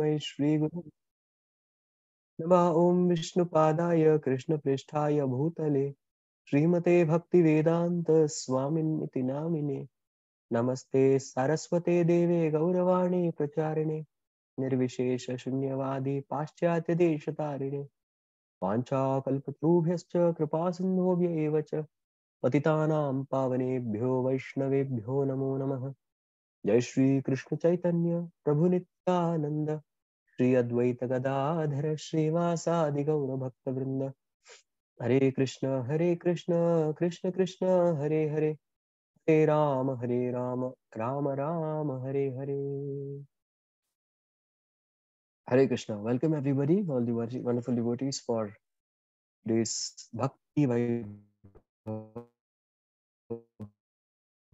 वै श्रीगुरु। नमः ॐ विष्णुपादाय कृष्णपृष्ठाय भूतले। श्रीमते भक्तिवेदान्त स्वामिन्निति नामिने। नमस्ते सरस्वते देवे गौरवाणी प्रचारिणे। निर्विशेष शून्यवादी पाश्चात्यदेशतारिणे वाञ्छाकल्पतरुभ्यश्च कृपासिन्धुभ्य एव च। पतितानां पावनेभ्यो वैष्णवेभ्यो नमो नमः। जय श्री कृष्ण चैतन्य प्रभु नित्यानंद श्री अद्वैत गदाधर श्रीवासादि गौर भक्त वृंद Hare Krishna Hare Krishna Krishna Krishna, Hare Hare. Hare Ram Hare Ram Ram Ram, Hare Hare. Hare Krishna welcome everybody all the wonderful devotees for this bhakti vibe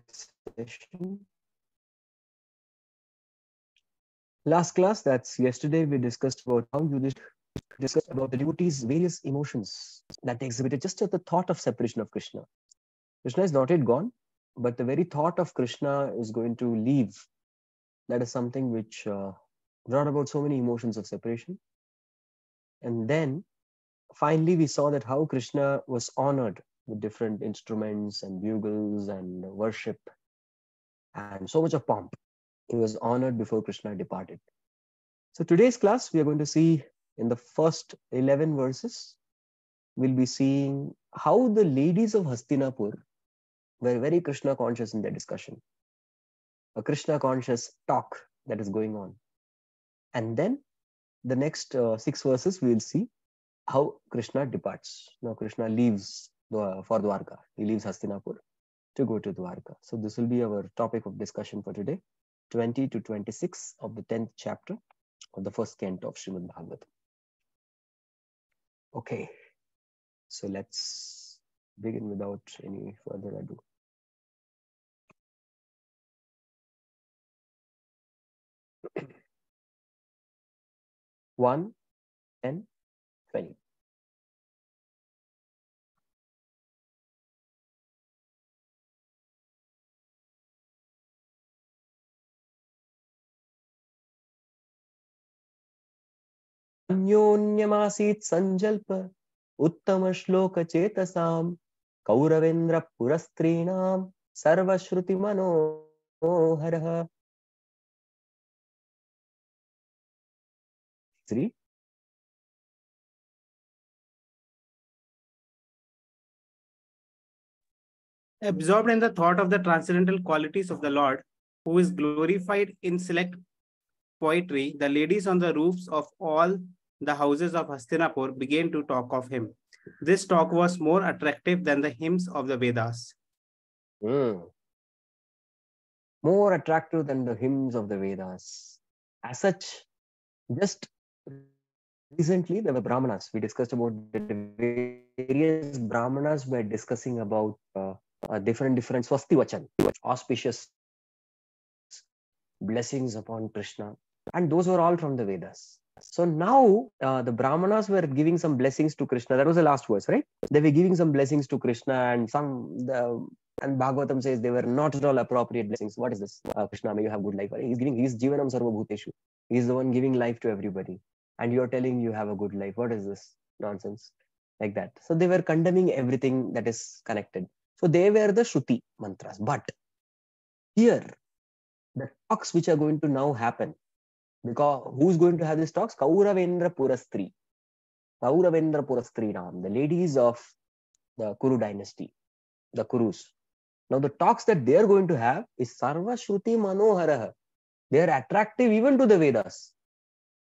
session Last class, that's yesterday, we discussed about how you discussed about the devotees' various emotions that they exhibited just at the thought of separation of Krishna. Krishna is not yet gone, but the very thought of Krishna is going to leave. That is something which uh, brought about so many emotions of separation. And then finally, we saw that how Krishna was honored with different instruments and bugles and worship and so much of pomp. He was honored before Krishna departed. So today's class, we are going to see in the first 11 verses, we'll be seeing how the ladies of Hastinapur were very Krishna conscious in their discussion. A Krishna conscious talk that is going on. And then the next uh, six verses, we will see how Krishna departs. Now, Krishna leaves for Dwarka. He leaves Hastinapur to go to Dwarka. So, this will be our topic of discussion for today 20 to 26 of the 10th chapter of the first canto of Srimad Bhagavatam. Okay, so let's begin without any further ado. One, ten, अन्योन्यमासीत् सञ्जल्प उत्तमश्लोकचेतसां कौरवेन्द्रपुरस्त्रीणां सर्वश्रुतिमनोहरः Three. Absorbed in the thought of the transcendental qualities of the Lord, who is glorified in select poetry, the ladies on the roofs of all the houses of Hastinapur began to talk of him. This talk was more attractive than the hymns of the Vedas. Mm. More attractive than the hymns of the Vedas. As such, just recently there were Brahmanas. We discussed about the various Brahmanas were discussing about uh, different different swasti vachan, auspicious blessings upon Krishna, and those were all from the Vedas. So now uh, the Brahmanas were giving some blessings to Krishna. That was the last verse, right? They were giving some blessings to Krishna, and some the and Bhagavatam says they were not at all appropriate blessings. What is this? Uh, Krishna, may you have good life. He's giving. He's jivanam sarvabhuteshu. He's the one giving life to everybody, and you're telling you have a good life. What is this nonsense? Like that. So they were condemning everything that is connected. So they were the Shruti mantras. But here, the talks which are going to now happen because who's going to have these talks? Kauravendra Purastri. Kauravendra Purastri Ram, the ladies of the Kuru dynasty, the Kurus. Now, the talks that they're going to have is Sarva Shruti Manohara. They are attractive even to the Vedas.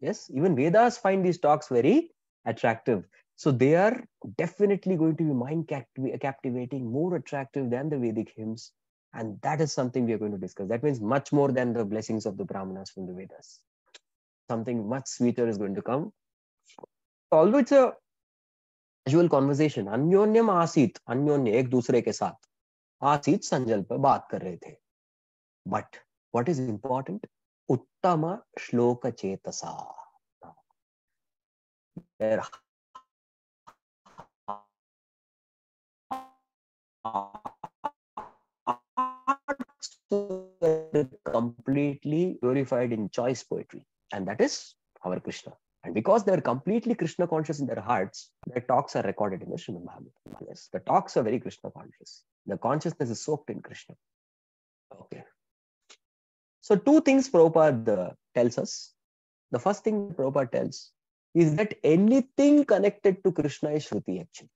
Yes, even Vedas find these talks very attractive. So they are definitely going to be mind captivating, more attractive than the Vedic hymns. And that is something we are going to discuss. That means much more than the blessings of the Brahmanas from the Vedas something much sweeter is going to come. Although it's a casual conversation, अन्योन्यम आसित अन्योन्य एक दूसरे के साथ आसित संजल पर बात कर रहे थे बट व्हाट इज़ इंपॉर्टेंट उत्तम श्लोक चेतसा completely glorified in choice poetry and that is our Krishna. And because they're completely Krishna conscious in their hearts, their talks are recorded in the Srimad Bhagavatam. Yes, the talks are very Krishna conscious. The consciousness is soaked in Krishna. Okay. So two things Prabhupada tells us. The first thing Prabhupada tells is that anything connected to Krishna is Shruti actually.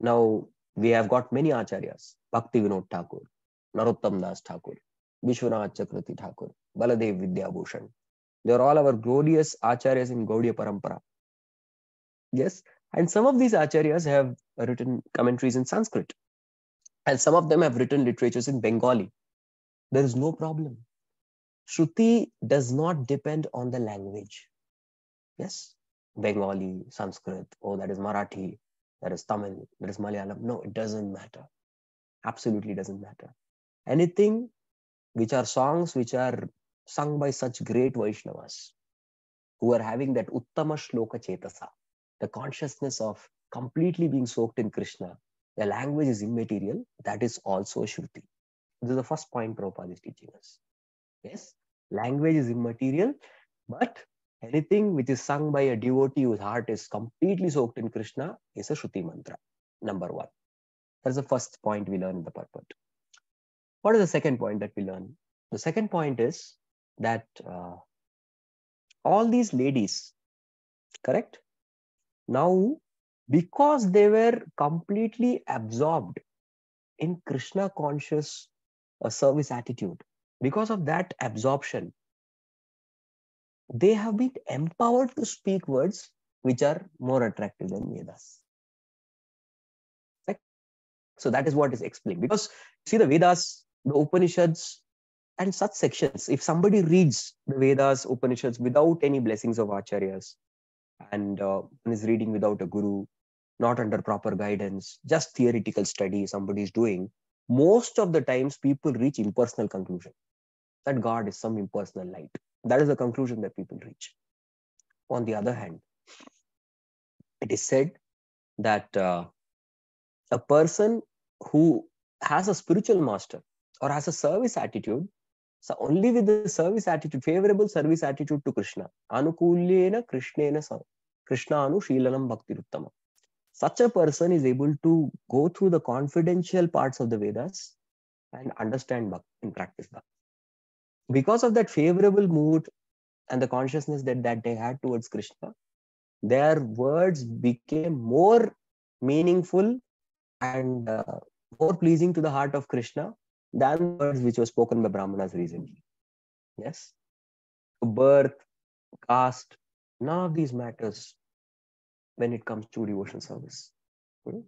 Now, we have got many acharyas, Bhakti Vinod Thakur, Narottam Das Thakur, Vishwanath Chakravarti Thakur, Baladev Vidyabhushan. They are all our glorious acharyas in Gaudiya Parampara. Yes, and some of these acharyas have written commentaries in Sanskrit, and some of them have written literatures in Bengali. There is no problem. Shruti does not depend on the language. Yes, Bengali, Sanskrit, oh, that is Marathi, that is Tamil, that is Malayalam. No, it doesn't matter. Absolutely doesn't matter. Anything which are songs which are sung by such great Vaishnavas who are having that Uttama Shloka Chetasa, the consciousness of completely being soaked in Krishna. The language is immaterial. That is also Shruti. This is the first point Prabhupada is teaching us. Yes, language is immaterial, but anything which is sung by a devotee whose heart is completely soaked in Krishna is a Shruti mantra. Number one. That's the first point we learn in the purport. What is the second point that we learn? The second point is that uh, all these ladies, correct? Now, because they were completely absorbed in Krishna conscious uh, service attitude, because of that absorption, they have been empowered to speak words which are more attractive than Vedas. So that is what is explained. Because see the Vedas, the Upanishads, and such sections, if somebody reads the Vedas, Upanishads without any blessings of acharyas, and uh, is reading without a guru, not under proper guidance, just theoretical study somebody is doing, most of the times people reach impersonal conclusion that God is some impersonal light. That is the conclusion that people reach. On the other hand, it is said that uh, a person who has a spiritual master or has a service attitude, so only with the service attitude, favorable service attitude to Krishna, anukulyena krishnena Krishna anu shilanam bhakti uttama. Such a person is able to go through the confidential parts of the Vedas and understand bhakti and practice bhakti because of that favorable mood and the consciousness that, that they had towards Krishna, their words became more meaningful and uh, more pleasing to the heart of Krishna than words which were spoken by Brahmanas recently. Yes? Birth, caste, none of these matters when it comes to devotional service. Hmm?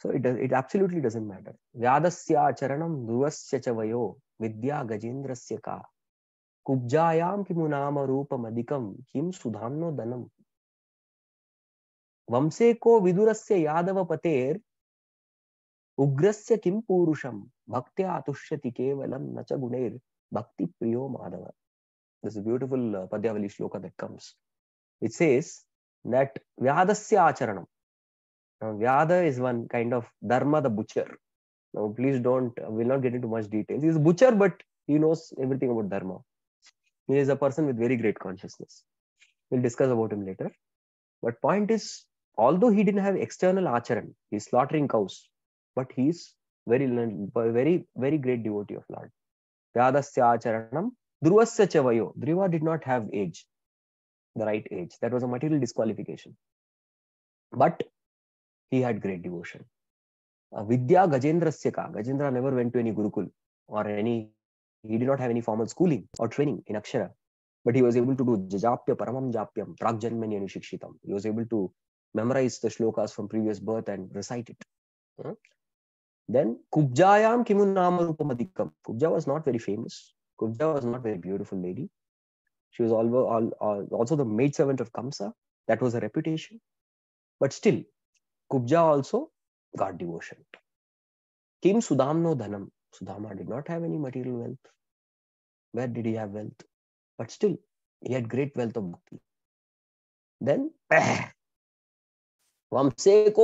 So it does, it absolutely doesn't matter. Vyadasya charanam dhruvasya cha vayo vidya gajendrasya ka kubjayam kimunama rupam adikam kim sudhamno danam vamsa ko vidurasya yadava pater उग्रस्य किं पुरुषम भक्त्या तुष्यति केवलं न च गुणैर्। भक्ति प्रियो Madhav. This is Padyavali shloka that comes it says that व्यादस्य आचरणम vyadh is one kind of dharma the butcher now please don't will not get into much details is butcher but he knows everything about dharma he is a person with very great consciousness will discuss about him later but point is although he didn't have external acharan he slaughtering cows but he's very very very great devotee of lord vyadasya acharanam Dhruvasya chavayo. Dhruva did not have age, the right age. That was a material disqualification. But he had great devotion. Uh, Vidya Gajendrasya ka. Gajendra never went to any Gurukul or any, he did not have any formal schooling or training in Akshara. But he was able to do Jajapya Paramam Japyam, Pragjanmani Anushikshhitam. He was able to memorize the shlokas from previous birth and recite it. Then Kubjayam Kimun Namarupamadikam. Kubja was not very famous. Kubja was not very beautiful lady. She was also the maid servant of Kamsa. That was her reputation. But still, Kubja also got devotion. Kim Sudamno Dhanam. Sudama did not have any material wealth. Where did he have wealth? But still, he had great wealth of bhakti. Then, Vamse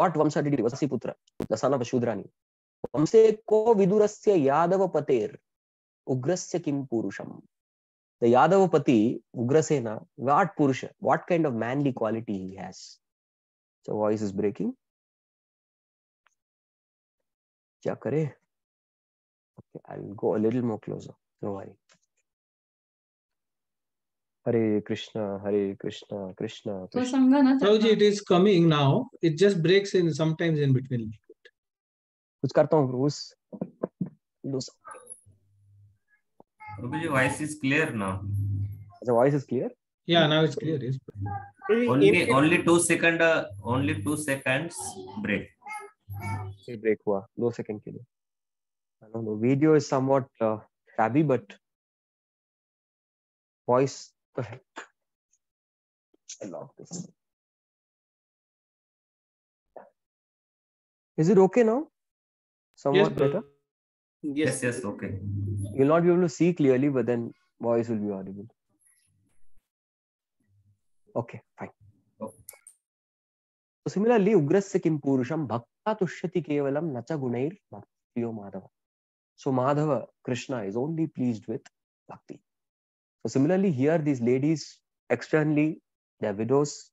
वाट् वंशडिडि वससिपुत्र दशानवशूद्राणि वंशे को विदुरस्य यादवपतेर् उग्रस्य किं पुरुषम्? The Yadavapati Ugrasena what purusha what kind of manly quality he has so voice is breaking क्या करे? Okay, I'll go a little more closer. Don't worry. Hare Krishna, Hare Krishna, Krishna, तो Krishna. समझा ना Prabhuji, it is coming now. It just breaks in sometimes in between. कुछ करता हूँ Bruce. Lose. Prabhuji, voice is clear now. The voice is clear. Yeah, now it's clear. Yes. Only only two second uh, only two seconds break. ये break हुआ दो second के लिए. I know the video is somewhat shabby, but voice. I love this. Is it okay now? Somewhat Prabhu. better. Yes, yes, okay. You'll not be able to see clearly, but then voice will be audible. Okay, fine. Okay. So similarly, Ugrasya Kim Purusham Bhakta Tushyati Kevalam Nacha Gunair Bhaktiyo Madhava. So Madhava, Krishna, is only pleased with bhakti. So similarly, here these ladies externally, they are widows.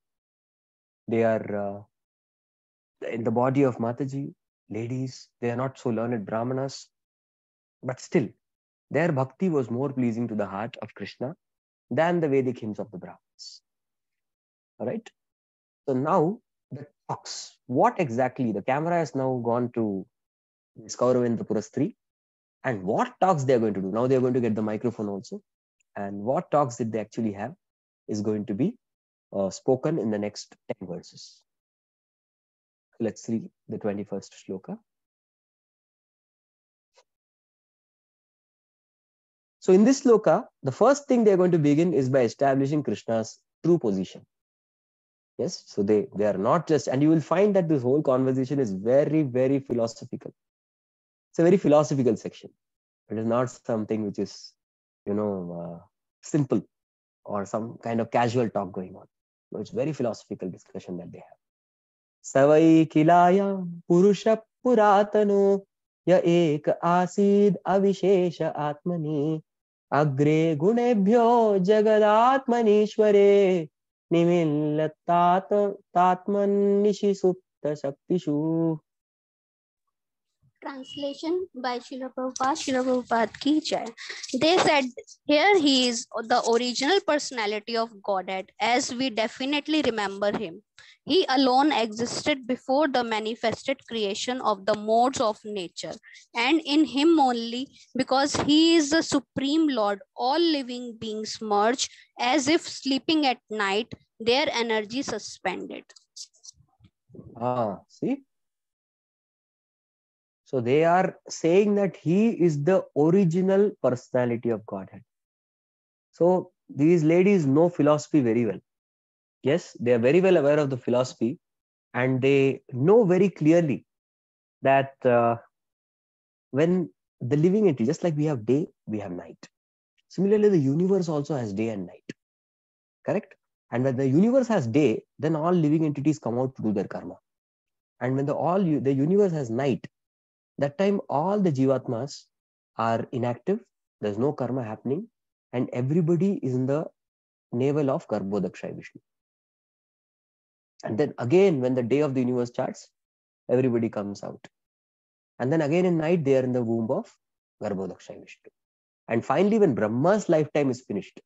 They are uh, in the body of Mataji, ladies. They are not so learned brahmanas, but still, their bhakti was more pleasing to the heart of Krishna than the Vedic hymns of the Brahmins. All right. So now the talks. What exactly? The camera has now gone to Miss Kauravendra 3. And what talks they are going to do? Now they are going to get the microphone also. And what talks did they actually have is going to be uh, spoken in the next 10 verses. Let's see the 21st shloka. So in this sloka, the first thing they're going to begin is by establishing Krishna's true position. Yes, so they they are not just, and you will find that this whole conversation is very very philosophical. It's a very philosophical section. It is not something which is, you know, uh, simple or some kind of casual talk going on. No, it's very philosophical discussion that they have. Savai kilaya purusha puratano ya ek asid avishesha atmani अग्रे गुणेभ्यो जगदात्मनीश्वरे निमिल्लतात तात्मन्निशि सुप्त शक्तिषु Translation by Srila Prabhupada, Srila Prabhupada ki jai. They said here he is the original personality of Godhead as we definitely remember him. He alone existed before the manifested creation of the modes of nature and in him only because he is the supreme Lord all living beings merge as if sleeping at night their energy suspended. Ah, see? So they are saying that he is the original personality of Godhead. So these ladies know philosophy very well. Yes, they are very well aware of the philosophy and they know very clearly that uh, when the living entity, just like we have day, we have night. Similarly, the universe also has day and night. Correct? And when the universe has day, then all living entities come out to do their karma. And when the all the universe has night, that time all the jivatmas are inactive. There's no karma happening, and everybody is in the navel of Garbhodakshay Vishnu. And then again, when the day of the universe starts, everybody comes out. And then again in night, they are in the womb of Garbhodakshay Vishnu. And finally, when Brahma's lifetime is finished,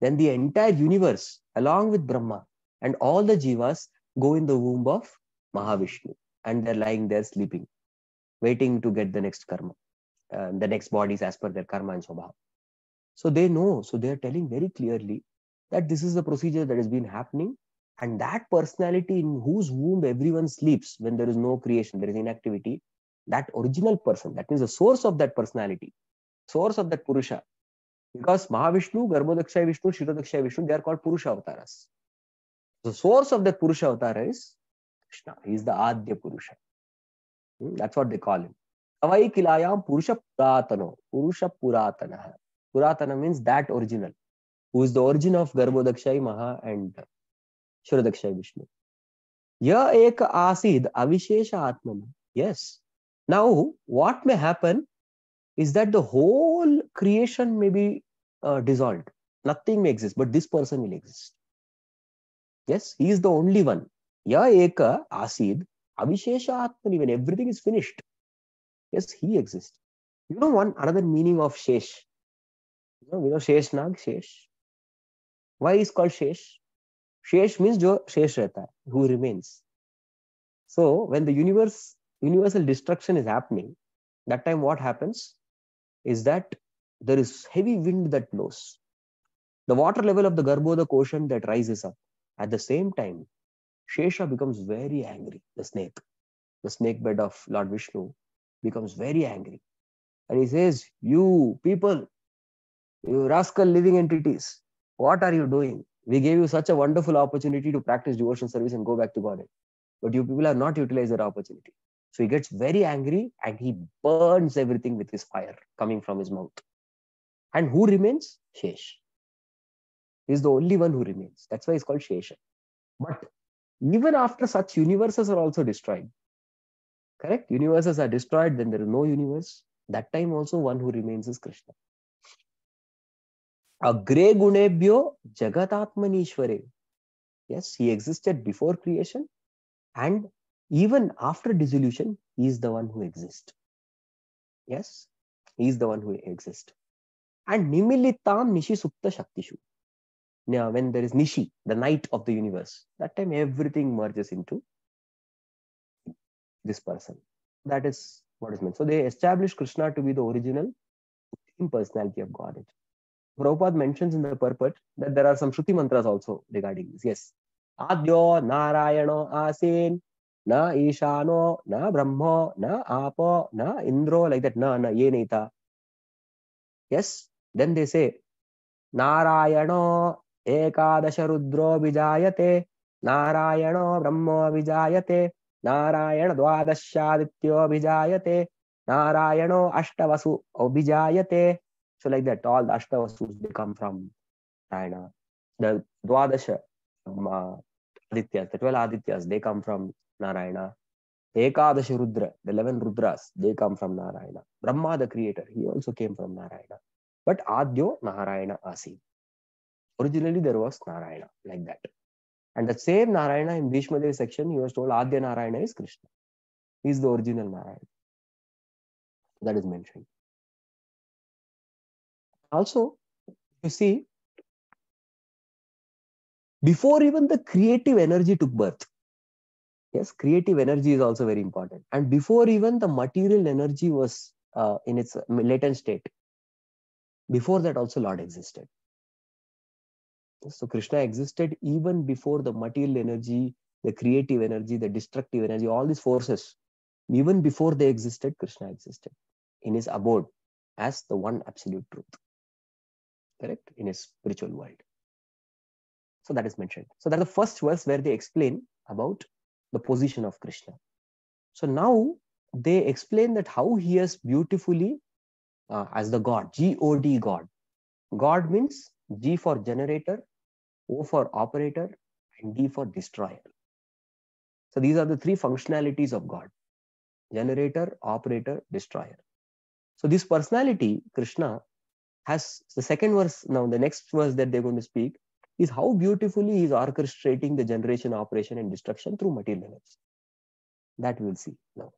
then the entire universe, along with Brahma and all the jivas, go in the womb of Mahavishnu. And they're lying there sleeping, waiting to get the next karma, uh, the next bodies as per their karma and swabha. So they know, so they're telling very clearly that this is the procedure that has been happening. And that personality in whose womb everyone sleeps when there is no creation, there is inactivity, that original person, that means the source of that personality, source of that Purusha. Because Mahavishnu, Garbhodakshay Vishnu, Shirodakshay Vishnu, they are called Purusha avatars. The source of that Purusha avatar is Krishna. He is the Adya Purusha. Hmm, That's what they call him. Savai Kilayam Purusha Puratano. Purusha Puratana. Puratana means that original, who is the origin of Garbhodakshay, Maha, and Shirodakshay Vishnu. Ya ek asid avishesha atmana. Yes. Now, what may happen is that the whole creation may be uh, dissolved. Nothing may exist, but this person will exist. Yes, he is the only one. Ya eka asid avishesha atmani. When everything is finished, yes, he exists. You know one another meaning of shesh. You know, you know shesh nag shesh. Why is called shesh? Shesh means jo shesh rehta who remains. So when the universe universal destruction is happening, that time what happens is that there is heavy wind that blows. The water level of the Garbhodak ocean that rises up. At the same time, Shesha becomes very angry, the snake. The snake bed of Lord Vishnu becomes very angry. And he says, You people, you rascal living entities, what are you doing? We gave you such a wonderful opportunity to practice devotion service and go back to God. But you people have not utilized that opportunity. So he gets very angry and he burns everything with his fire coming from his mouth. And who remains? Shesh. He's the only one who remains. That's why he's called Shesha. But even after such universes are also destroyed, correct? Universes are destroyed, then there is no universe. That time also one who remains is Krishna. Agre gunebhyo jagatatmanishware. Yes, he existed before creation and even after dissolution, he is the one who exists. Yes, he is the one who exists. And nimilitam nishi supta shaktishu. Now, when there is Nishi, the night of the universe, that time everything merges into this person. That is what is meant. So they establish Krishna to be the original impersonality of Godhead. Prabhupada mentions in the purport that there are some Shruti mantras also regarding this. Yes. Adyo Narayano Asin Na Ishano Na Brahma Na Apo Na Indro like that Na Na Yenita. Yes. Then they say Narayano एकादश रुद्रो विजायते नारायणो ब्रह्मो विजायते नारायण द्वादश्यादित्यो विजायते नारायणो अष्टवसु विजायते so like that all the Ashtavasu they come from Narayana. The dvadash Aditya the 12 Adityas they come from Narayana. Ekadash Rudra the 11 Rudras they come from Narayana. Brahma the creator he also came from Narayana. But आद्यो Narayana आसी Originally, there was Narayana like that. And the same Narayana in Bhishma Dev section, he was told Adya Narayana is Krishna. He is the original Narayana. That is mentioned. Also, you see, before even the creative energy took birth, yes, creative energy is also very important. And before even the material energy was uh, in its latent state, before that also Lord existed. So Krishna existed even before the material energy, the creative energy, the destructive energy, all these forces, even before they existed, Krishna existed in his abode as the one absolute truth. Correct? In his spiritual world. So that is mentioned. So that's the first verse where they explain about the position of Krishna. So now they explain that how he has beautifully uh, as the God, G O D God. God means G for generator, O for operator, and D for destroyer. So these are the three functionalities of God generator, operator, destroyer. So this personality, Krishna, has the second verse now, the next verse that they're going to speak is how beautifully he's orchestrating the generation, operation, and destruction through material energy. That we'll see now.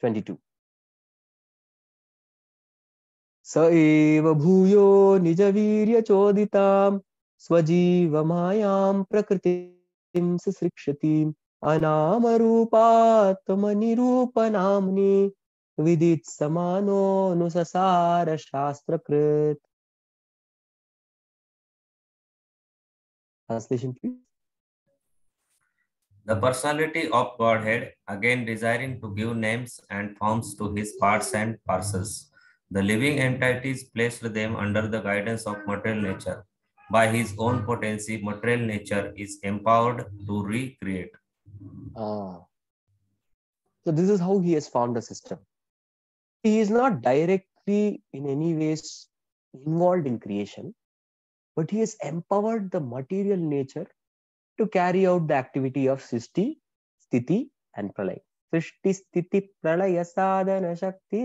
22. स एव भूयो निजवीर्यचोदितां स्वजीवमायां प्रकृतिं सृक्षतीम् अनामरूपात्मनिरूपनाम्नि विदित् समानोऽनुससार शास्त्रकृत् Translation, please. The personality of Godhead, again desiring to give names and forms to his parts and parcels, the living entities placed them under the guidance of material nature. By his own potency, material nature is empowered to recreate. Ah. So this is how he has formed the system. He is not directly in any ways involved in creation, but he has empowered the material nature to carry out the activity of Sisti Sthiti, and Pralay. Srishti Sthiti Pralaya Sadhana Shakti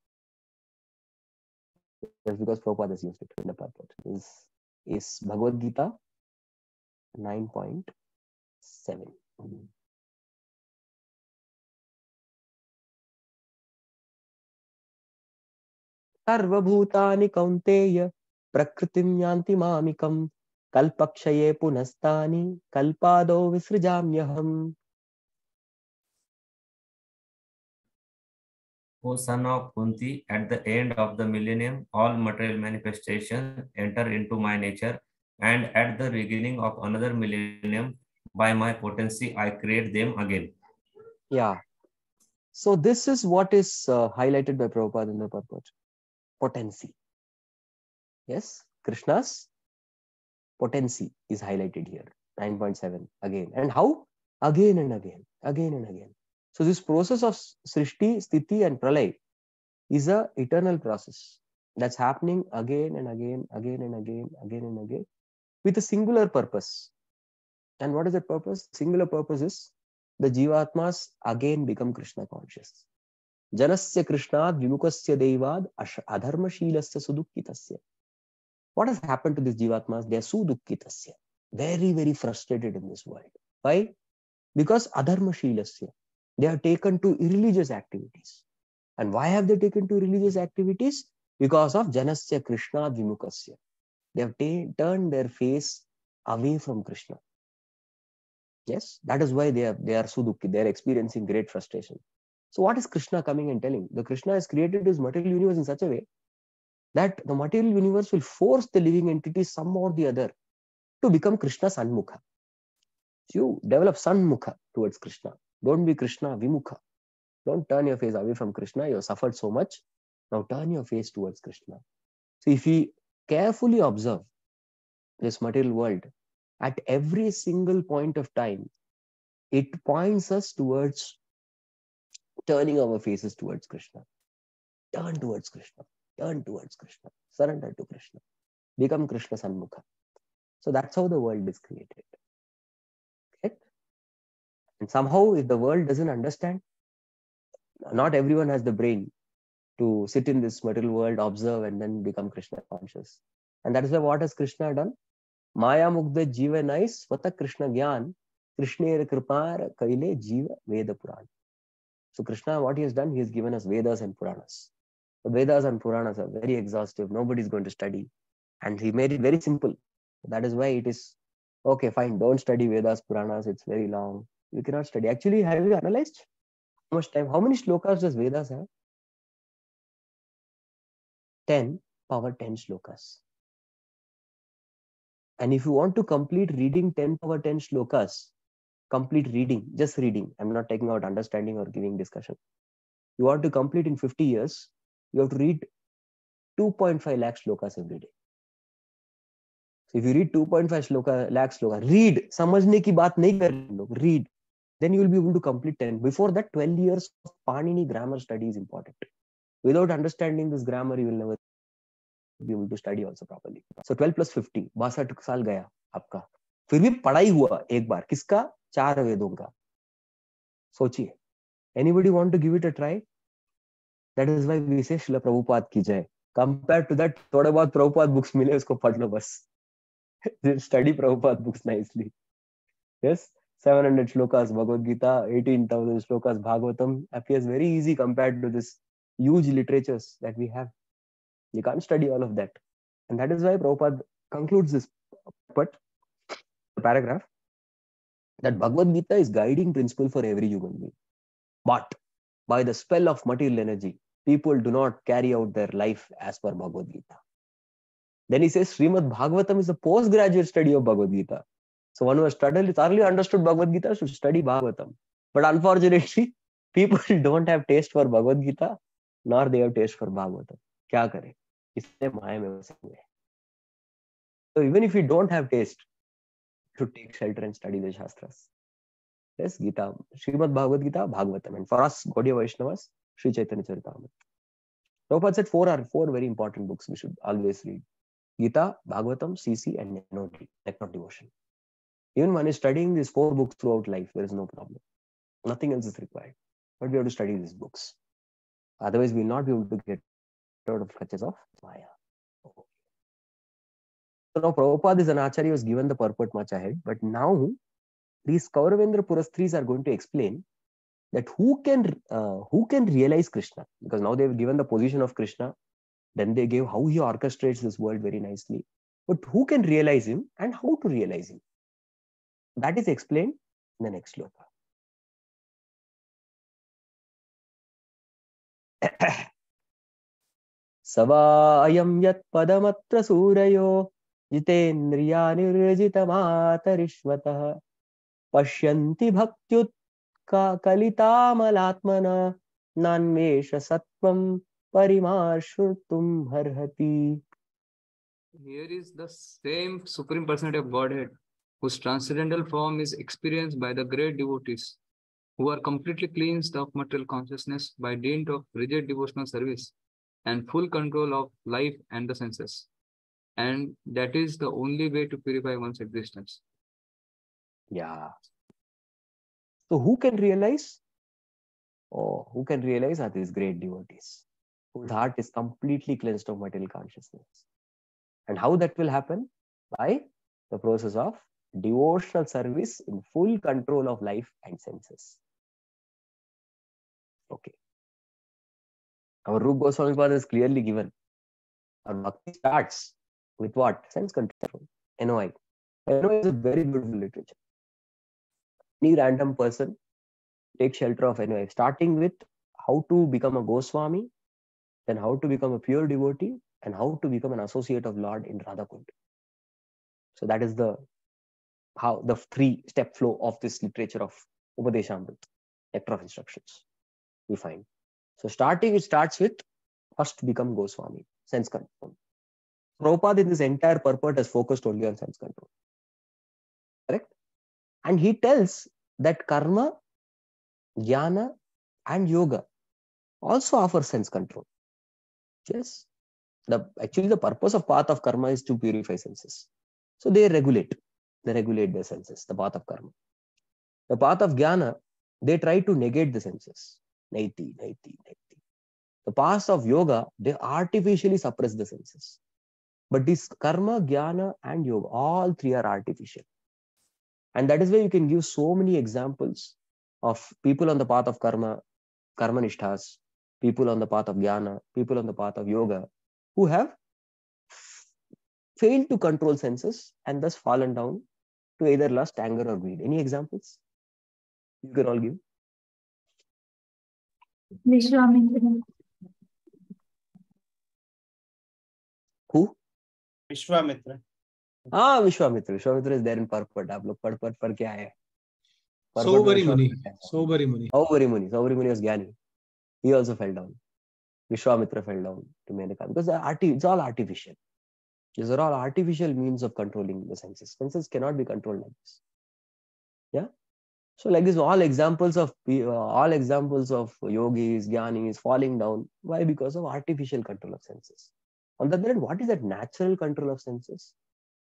Just because Prabhupada has used it in the purport. Is, is Bhagavad Gita 9.7. सर्वभूतानि कौन्तेय प्रकृतिं यान्ति मामिकं कल्पक्षये पुनस्तानि कल्पादौ विसृजाम्यहम् O son of Kunti, at the end of the millennium, all material manifestations enter into my nature, and at the beginning of another millennium, by my potency, I create them again. Yeah. So this is what is uh, highlighted by Prabhupada in the purport. Potency. Yes, Krishna's potency is highlighted here. 9.7 again. And how? Again and again, again and again. So this process of Srishti, Sthiti, and Pralay is a eternal process that's happening again and again, again and again, again and again, with a singular purpose. And what is that purpose? Singular purpose is the Jivatmas again become Krishna conscious. Janasya Krishnad Vimukasya Devad Adharmashilasya Sudukkitasya. What has happened to these Jivatmas? They are Sudukkitasya. Very, very frustrated in this world. Why? Because Adharmashilasya. They are taken to irreligious activities. And why have they taken to religious activities? Because of Janasya Krishna Vimukasya. They have turned their face away from Krishna. Yes, that is why they are they are sudukki. They are experiencing great frustration. So, what is Krishna coming and telling? The Krishna has created his material universe in such a way that the material universe will force the living entity some or the other to become Krishna Sanmukha. So you develop Sanmukha towards Krishna. Don't be Krishna Vimukha. Don't turn your face away from Krishna. You have suffered so much. Now turn your face towards Krishna. So if we carefully observe this material world, at every single point of time, it points us towards turning our faces towards Krishna. Turn towards Krishna. Turn towards Krishna. Surrender to Krishna. Become Krishna Sanmukha. So that's how the world is created. And somehow, if the world doesn't understand, not everyone has the brain to sit in this material world, observe, and then become Krishna conscious. And that is why what has Krishna done? Maya Mugda Jiva Nice, Vata Krishna Gyan, Krishna Kripar Kaile Jiva Veda Puran. So Krishna, what he has done, he has given us Vedas and Puranas. The Vedas and Puranas are very exhaustive. Nobody is going to study. And he made it very simple. That is why it is okay, fine, don't study Vedas, Puranas, it's very long we cannot study. Actually, have you analyzed how much time? How many shlokas does Vedas have? 10 power 10 shlokas. And if you want to complete reading 10 power 10 shlokas, complete reading, just reading, I'm not taking out understanding or giving discussion. You want to complete in 50 years, you have to read 2.5 lakh shlokas every day. So if you read 2.5 shloka, lakh shloka, read, समझने की बात नहीं कर लोग, read Then you will be able to complete 10. Before that, 12 years of Panini grammar study is important. Without understanding this grammar, you will never be able to study also properly. So 12 plus 50, बासठ साल गया आपका फिर भी पढ़ाई हुआ एक बार किसका चार वेदों का सोचिए anybody want to give it a try that is why we say शिला प्रभुपाद की जय compared to that थोड़े बहुत प्रभुपाद बुक्स मिले उसको पढ़ लो बस study Prabhupada books nicely yes 700 shlokas Bhagavad Gita, 18,000 shlokas Bhagavatam appears very easy compared to this huge literatures that we have. You can't study all of that. And that is why Prabhupada concludes this but paragraph that Bhagavad Gita is guiding principle for every human being. But by the spell of material energy, people do not carry out their life as per Bhagavad Gita. Then he says Srimad Bhagavatam is a postgraduate study of Bhagavad Gita. So one who has studied, thoroughly understood Bhagavad Gita should study Bhagavatam. But unfortunately, people don't have taste for Bhagavad Gita, nor they have taste for Bhagavatam. क्या करें इसलिए माया में बसेंगे so even if you don't have taste to take shelter and study the shastras yes gita srimad bhagavad gita bhagavatam and for us gaudiya vaishnavas sri chaitanya charitamrita Prabhupada said four are four very important books we should always read gita bhagavatam cc and nectar devotion even when you're studying these four books throughout life there is no problem. Nothing else is required. But we have to study these books. Otherwise we'll not be able to get out of clutches of maya. So now Prabhupada is an acharya was given the purport much ahead, but now these Kauravendra Purastris are going to explain that who can uh, who can realize Krishna? Because now they've given the position of Krishna, then they gave how he orchestrates this world very nicely. But who can realize him and how to realize him? That is explained in the next sloka. सवायं यत्पदमत्र सूरयो जितेन्द्रिया निर्जितमातरिष्वतः पश्यन्ति भक्त्युत्का कलितामलात्मना नान्वेष सत्वं परिमार्शुतुं हर्हति Here is the same Supreme Personality of Godhead, whose transcendental form is experienced by the great devotees, who are completely cleansed of material consciousness by dint of rigid devotional service and full control of life and the senses. And that is the only way to purify one's existence. Yeah. So who can realize? Oh, who can realize are these great devotees whose heart is completely cleansed of material consciousness. And how that will happen? By the process of devotional service in full control of life and senses. Okay. Our Rup Goswami Pada is clearly given. Our bhakti starts with what? Sense control. NOI. NOI is a very beautiful literature. Any random person take shelter of NOI, starting with how to become a Goswami, then how to become a pure devotee, and how to become an associate of Lord in Radhakund. So that is the how the three step flow of this literature of Upadeshamrit, nectar of instructions we find. So starting it starts with first become Goswami, sense control. Prabhupada in this entire purport has focused only on sense control. Correct? And he tells that karma, jnana, and yoga also offer sense control. Yes. The actually the purpose of path of karma is to purify senses. So they regulate. They regulate their senses, the path of karma. The path of jnana, they try to negate the senses. Naiti, naiti, naiti. The path of yoga, they artificially suppress the senses. But this karma, jnana, and yoga, all three are artificial. And that is why you can give so many examples of people on the path of karma, karma nishthas, people on the path of jnana, people on the path of yoga, who have failed to control senses and thus fallen down to either lust, anger, or greed. Any examples you can all give? Vishwamitra. Who? Vishwamitra. हाँ Vishwamitra Vishwamitra is there in purport आप लोग पढ़ पढ़ पढ़ के आए हैं Sobari Muni. Vishwamitra है। Sobari Muni. Saubari Muni. Saubari Muni was Gyani. He also fell down. Vishwamitra fell down to Menaka because arti- it's all artificial. These are all artificial means of controlling the senses. Senses cannot be controlled like this. Yeah. So like this, all examples of uh, all examples of yogis, jnanis falling down. Why? Because of artificial control of senses. On the other hand, what is that natural control of senses?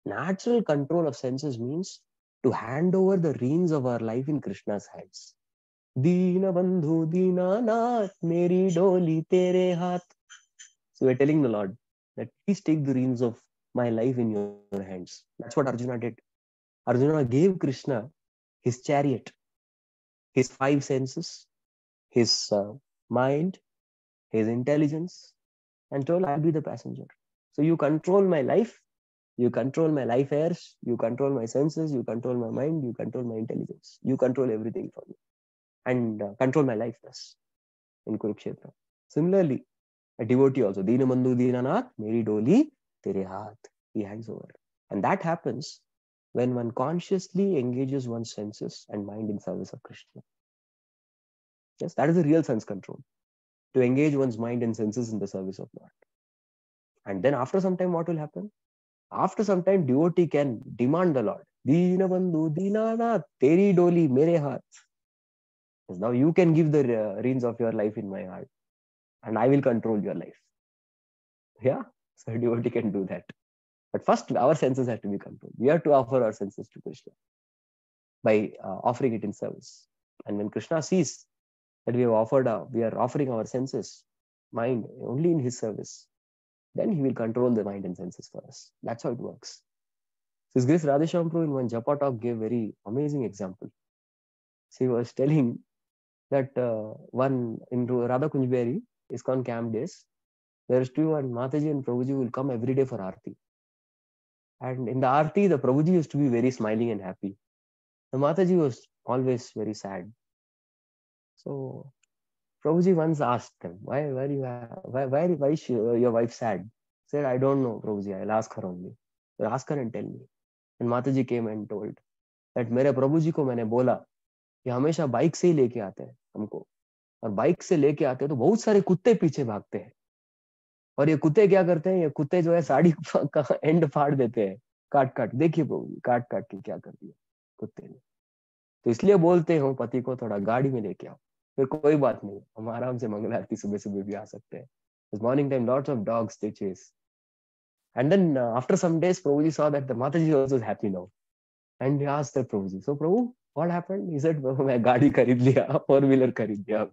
Natural control of senses means to hand over the reins of our life in Krishna's hands. Deena bandhu deena nath, meri doli tere hath. So we're telling the Lord that please take the reins of my life in your hands. That's what Arjuna did. Arjuna gave Krishna his chariot, his five senses, his uh, mind, his intelligence, and told, I'll be the passenger. So you control my life, you control my life airs, you control my senses, you control my mind, you control my intelligence, you control everything for me, and uh, control my life thus in Kurukshetra. Similarly, a devotee also, Dina Bandhu Dinanath, Meri Doli, Tere Haath, he hangs over. And that happens when one consciously engages one's senses and mind in service of Krishna. Yes, that is the real sense control. To engage one's mind and senses in the service of Lord. And then after some time, what will happen? After some time, devotee can demand the Lord. Dinabandhu, Dinana, Teri Doli, Mere. Yes, now you can give the uh, reins of your life in my heart, and I will control your life. Yeah, so a devotee can do that. But first, our senses have to be controlled. We have to offer our senses to Krishna by uh, offering it in service. And when Krishna sees that we have offered, uh, we are offering our senses, mind only in His service, then He will control the mind and senses for us. That's how it works. His Grace Radheshyam Prabhu in one Japa talk gave very amazing example. So he was telling that uh, one in Radha Kunjbihari, ISKCON camp days, there is two and Mataji and Prabhuji will come every day for Aarti. And in the Aarti, the Prabhuji used to be very smiling and happy. The Mataji was always very sad. So Prabhuji once asked them, why, why, you, why, why, why is your wife sad? Said, I don't know, Prabhuji, I'll ask her only. So ask her and tell me. And Mataji came and told that मेरे प्रभु जी को मैंने बोला कि हमेशा bike से ही लेके आते हैं हमको और बाइक से लेके आते हैं तो बहुत सारे कुत्ते पीछे भागते हैं। और ये कुत्ते क्या करते हैं? ये कुत्ते जो है साड़ी का एंड फाड़ देते हैं। काट काट। देखिए प्रभु काट काट के क्या कर दिया कुत्ते ने। तो इसलिए बोलते हो पति को थोड़ा गाड़ी में लेके आओ। फिर कोई बात नहीं हम आराम से मंगल आरती सुबह सुबह भी आ सकते हैं। Morning time lots of dogs they chase And then uh, after some days, Prabhuji saw that the Mataji also is happy now. And he asked the Prabhuji, so Prabhu, what happened? He said, मैं गाड़ी खरीद लिया four wheeler खरीद लिया।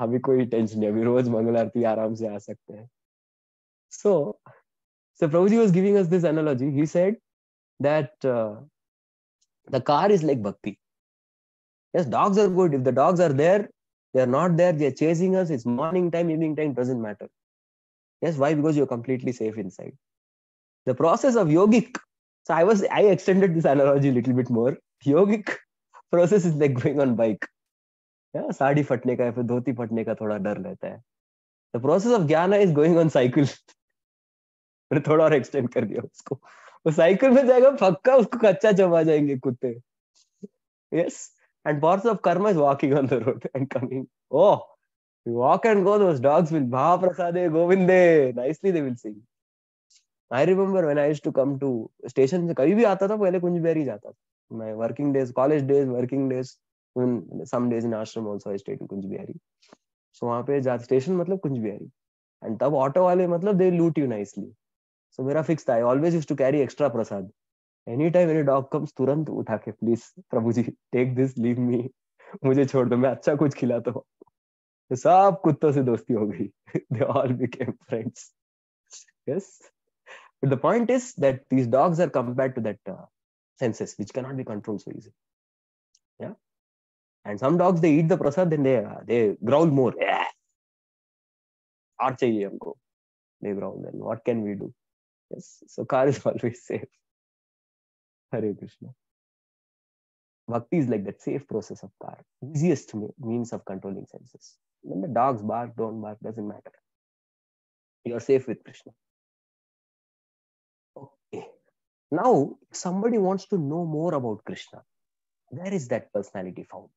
अभी कोई tension नहीं अभी रोज मंगल आरती आराम से आ सकते हैं so so Prabhuji was giving us this analogy he said that uh, the car is like bhakti yes dogs are good if the dogs are there they are not there they are chasing us it's morning time evening time doesn't matter yes why because you're completely safe inside the process of yogic so i was i extended this analogy a little bit more yogic process is like going on bike या साड़ी फटने का या फिर धोती फटने का थोड़ा डर रहता है। The process of jnana is going on cycle थोड़ा और एक्सटेंड कर दिया उसको। वो साइकिल में जाएगा, पक्का उसको कच्चा चबा जाएँगे कुत्ते। Yes and parts of karma is walking on the road and coming oh you walk and go those dogs will भा प्रसादे गोविंदे nicely they will sing I remember when I used to come to station कभी भी आता था, पहले कुंजबेरी जाता था। मैं working days college days working days some days in ashram also I stayed in Kunj Bihari so वहाँ पे जा स्टेशन मतलब कुंज बिहारी and तब ऑटो वाले मतलब they loot you nicely so मेरा फिक्स था I always used to carry extra prasad any time any dog comes तुरंत उठा के please Prabhu ji take this leave me मुझे छोड़ दो मैं अच्छा कुछ खिलाता हूँ तो सब कुत्तों से दोस्ती हो गई they all became friends yes But the point is that these dogs are compared to that uh, senses, which cannot be controlled so easily. Yeah. And some dogs, they eat the prasad, then they, they growl more. Archie go. They growl then. What can we do? Yes. So car is always safe. Hare Krishna. Bhakti is like that safe process of car. Easiest means of controlling senses. When the dogs bark, don't bark, doesn't matter. You're safe with Krishna. Okay. Now, if somebody wants to know more about Krishna, where is that personality found?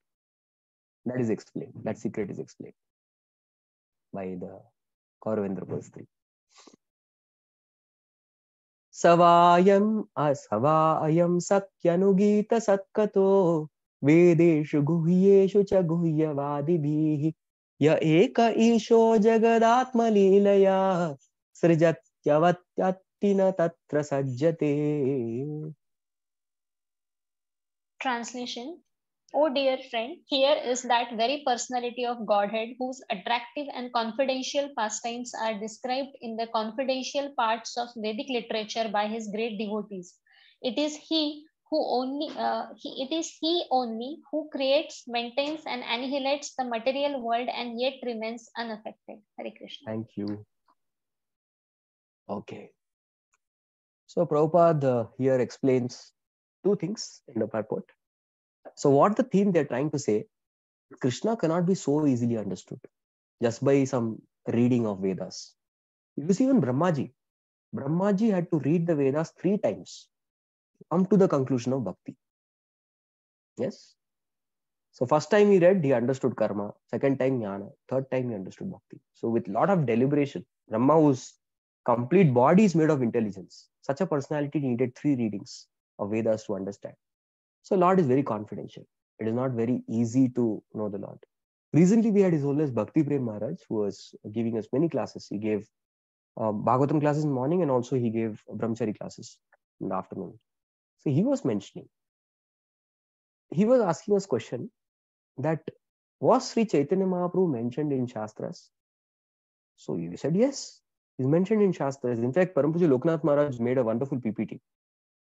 That is explained. That secret is explained by the Kauravendra Pastri. सवायम् असवायं सख्यनुगीत सत्कतो वेदेषु गुह्येषु च गुह्यवादिभिः य एक ईशो जगदात्मलीलया सृजत्यवत्यत्तिन तत्र सज्जते Translation Oh dear friend, here is that very personality of Godhead whose attractive and confidential pastimes are described in the confidential parts of Vedic literature by his great devotees. It is he who only uh, he, it is he only who creates, maintains, and annihilates the material world and yet remains unaffected. Hare Krishna. Thank you. Okay. So Prabhupada here explains two things in the purport. So what the theme they're trying to say, Krishna cannot be so easily understood just by some reading of Vedas. You see even Brahmaji. Brahmaji had to read the Vedas three times to come to the conclusion of bhakti. Yes. So first time he read, he understood karma. Second time jnana. Third time he understood bhakti. So with lot of deliberation, Brahma whose complete body is made of intelligence. Such a personality needed three readings of Vedas to understand. So Lord is very confidential. It is not very easy to know the Lord. Recently, we had His Holiness Bhakti Prem Maharaj, who was giving us many classes. He gave uh, Bhagavatam classes in the morning and also he gave Brahmachari classes in the afternoon. So he was mentioning, he was asking us question that was Sri Chaitanya Mahaprabhu mentioned in Shastras? So we said yes, he's mentioned in Shastras. In fact, Param Puja Loknath Maharaj made a wonderful PPT.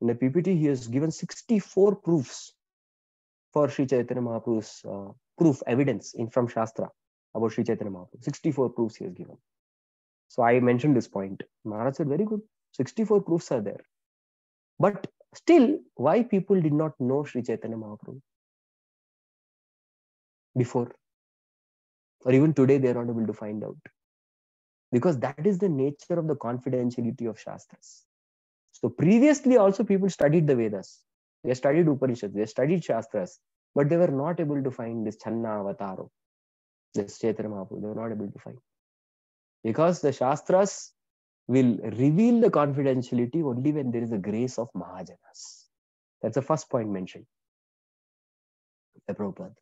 In the PPT, he has given 64 proofs for Sri Chaitanya Mahaprabhu's uh, proof, evidence in from Shastra about Sri Chaitanya Mahaprabhu. 64 proofs he has given. So I mentioned this point. Maharaj said, very good. 64 proofs are there. But still, why people did not know Sri Chaitanya Mahaprabhu before? Or even today, they are not able to find out. Because that is the nature of the confidentiality of Shastras. So previously also people studied the Vedas. They studied Upanishads, they studied Shastras, but they were not able to find this Channa Avataro, this Chaitanya Mahaprabhu. They were not able to find. Because the Shastras will reveal the confidentiality only when there is a grace of Mahajanas. That's the first point mentioned by Prabhupada.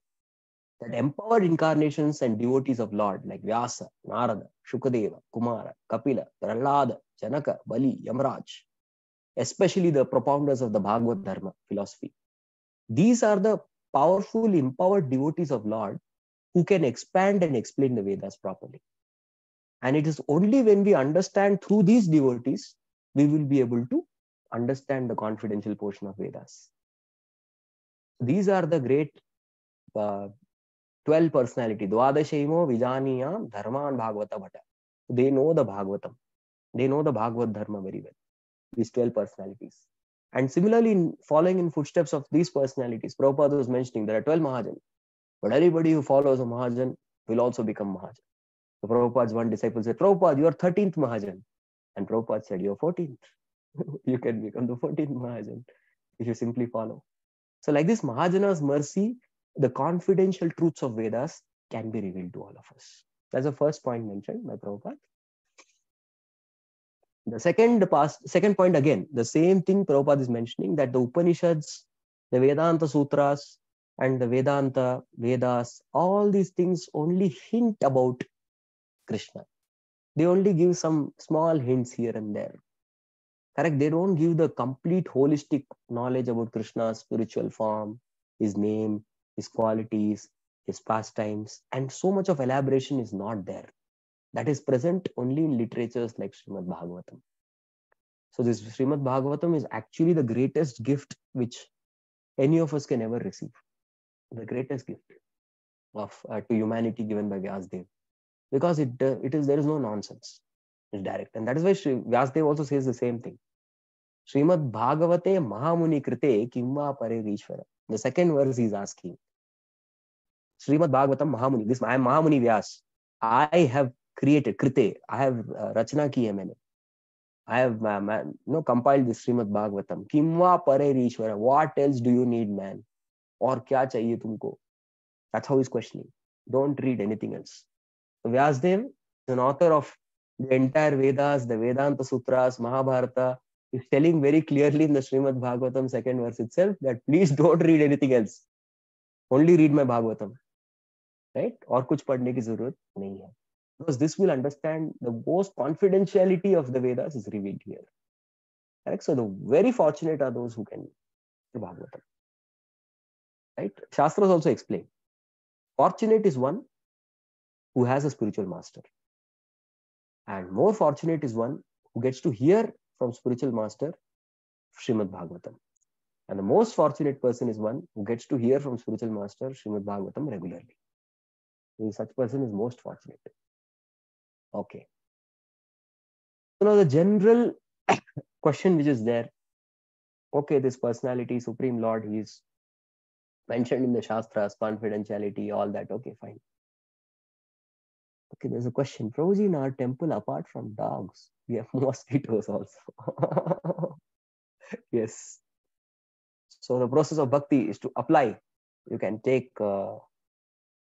That empowered incarnations and devotees of Lord like Vyasa, Narada, Shukadeva, Kumara, Kapila, Prahlada, Janaka, Bali, Yamraj, especially the propounders of the Bhagavad Dharma philosophy. These are the powerful, empowered devotees of Lord who can expand and explain the Vedas properly. And it is only when we understand through these devotees, we will be able to understand the confidential portion of Vedas. These are the great uh, 12 personality. Dwadashaimo Vijaniyam Dharman Bhagavata Bhatta. They know the Bhagavatam. They know the Bhagavad Dharma very well. These 12 personalities. And similarly, in following in footsteps of these personalities, Prabhupada was mentioning there are 12 Mahajan. But everybody who follows a Mahajan will also become Mahajan. So Prabhupada's one disciple said, Prabhupada, you are 13th Mahajan. And Prabhupada said, You're 14th. you can become the 14th Mahajan if you simply follow. So, like this, Mahajana's mercy, the confidential truths of Vedas can be revealed to all of us. That's the first point mentioned by Prabhupada. The second past, second point again, the same thing Prabhupada is mentioning that the Upanishads, the Vedanta Sutras, and the Vedanta, Vedas, all these things only hint about Krishna. They only give some small hints here and there. Correct? They don't give the complete holistic knowledge about Krishna's spiritual form, his name, his qualities, his pastimes, and so much of elaboration is not there. That is present only in literatures like Srimad Bhagavatam. So, this Srimad Bhagavatam is actually the greatest gift which any of us can ever receive. The greatest gift of uh, to humanity given by Vyasdev because it uh, it is there is no nonsense. It's direct. And that is why Shri, Vyasdev also says the same thing. Srimad Bhagavate Mahamuni Krite Kimva Pare Ishvara the second verse he's asking. Srimad Bhagavatam Mahamuni. This I am Mahamuni Vyas. I have created कृते I have रचना की है मैंने। I have no compiled this Shrimad Bhagavatam किम्वा परे ईश्वर what else do you need man और क्या चाहिए तुमको? That's how is questioning don't read anything else Vyasadeva the author of the entire Vedas the Vedanta Sutras Mahabharata is telling very clearly in the Srimad Bhagavatam second verse itself that please don't read anything else. Only read my Bhagavatam. Right? और कुछ पढ़ने की ज़रूरत नहीं है। Because this will understand the most confidentiality of the Vedas is revealed here. Correct? So the very fortunate are those who can the Bhagavatam. Right? Shastras also explain. Fortunate is one who has a spiritual master. And more fortunate is one who gets to hear from spiritual master Srimad Bhagavatam. And the most fortunate person is one who gets to hear from spiritual master Srimad Bhagavatam regularly. Such person is most fortunate. Okay. So now the general question which is there, okay, this personality, Supreme Lord, he is mentioned in the Shastras, confidentiality, all that. Okay, fine. Okay, there's a question. Prabhuji, in our temple, apart from dogs, we have mosquitoes also. yes. So the process of bhakti is to apply You can take uh,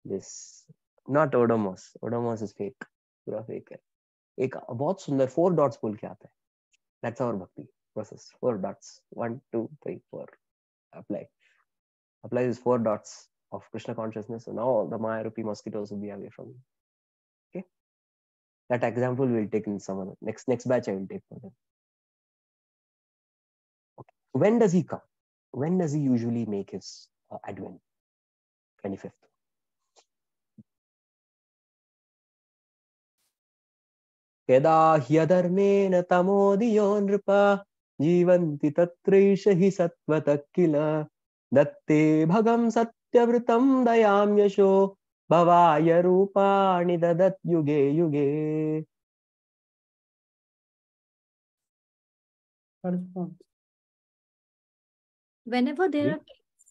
this, not Odomos. Odomos is fake. पूरा fake है. एक बहुत सुंदर four dots बोल के आता है. Bhakti process. Four dots. One, two, three, four. Apply. Apply these four dots of Krishna consciousness. So now the Maya Rupi mosquitoes will be away from you. Okay. That example we'll take in some other next next batch I will take for them. Okay. When does he come? When does he usually make his uh, advent? 25th. यदा ह्यधर्मेण तमोदियो नृप जीवन्ति तत्रैष हि सत्त्वतः किल दत्ते भगं सत्यवृतं दयां यशो भवाय रूपाणि ददत् युगे युगे Whenever there are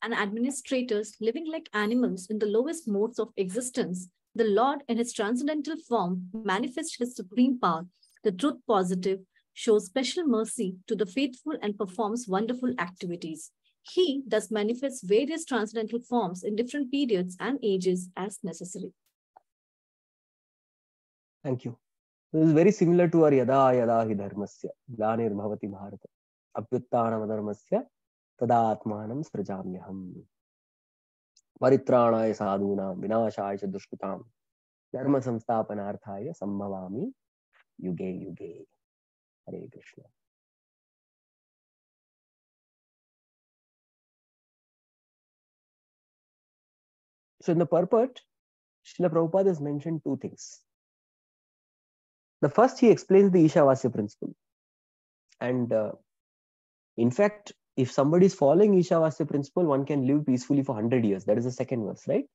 and administrators living like animals in the lowest modes of existence, the Lord in his transcendental form manifests his supreme power. The truth positive shows special mercy to the faithful and performs wonderful activities. He thus manifests various transcendental forms in different periods and ages as necessary. Thank you. This is very similar to our yada yada Hidharmasya, bhavati bharata apyuttanam dharmasya tadatmanam srajamyaham. परित्राणाय साधूनां विनाशाय च दुष्कृतां धर्म संस्थापनार्थाय सम्भवामि युगे युगे हरे Krishna So in the purport, Srila Prabhupada has mentioned two things. The first, he explains the Ishavasya principle. And uh, in fact, if somebody is following Ishavasya principle, one can live peacefully for 100 years. That is the second verse, right?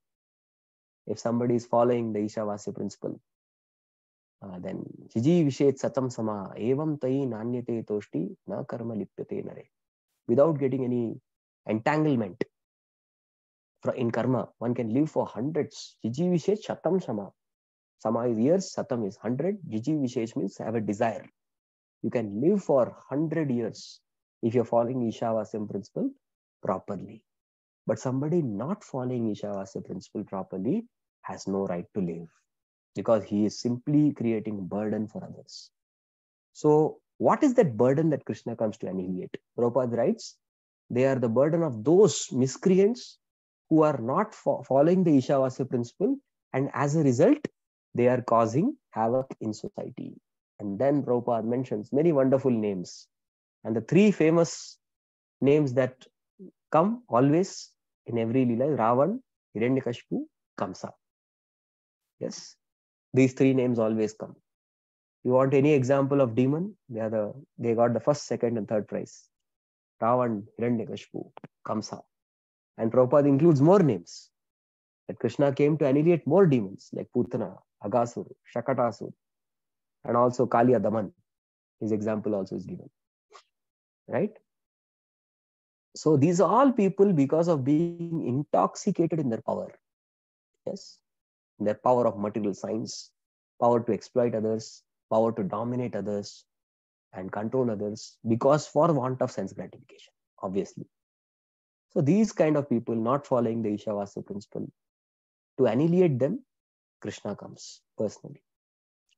If somebody is following the Ishavasya principle, uh, then Jiji Vishet Satam Sama Evam Tai Nanyate Toshti Na Karma Lipyate Nare. Without getting any entanglement in karma, one can live for hundreds. Jiji Vishet Shatam Sama. Sama is years, Satam is 100. Jiji Vishesh means have a desire. You can live for 100 years if you're following Ishavasya principle properly. But somebody not following Ishavasya principle properly has no right to live because he is simply creating burden for others. So, what is that burden that Krishna comes to annihilate? Prabhupada writes, they are the burden of those miscreants who are not fo- following the Ishavasya principle, and as a result, they are causing havoc in society. And then Prabhupada mentions many wonderful names. And the three famous names that come always in every Leela is Ravan, Hiranyakashipu, Kamsa. Yes, these three names always come. You want any example of demon? They are the they got the first, second, and third prize. Ravan, Hiranyakashipu, Kamsa. And Prabhupada includes more names. That Krishna came to annihilate more demons like Putana, Aghasur, Shakatasur, and also Kaliya Daman. His example also is given. Right? So these are all people because of being intoxicated in their power. Yes. Their power of material science, power to exploit others, power to dominate others, and control others because for want of sense gratification, obviously. So these kind of people not following the Ishavasya principle, to annihilate them, Krishna comes personally.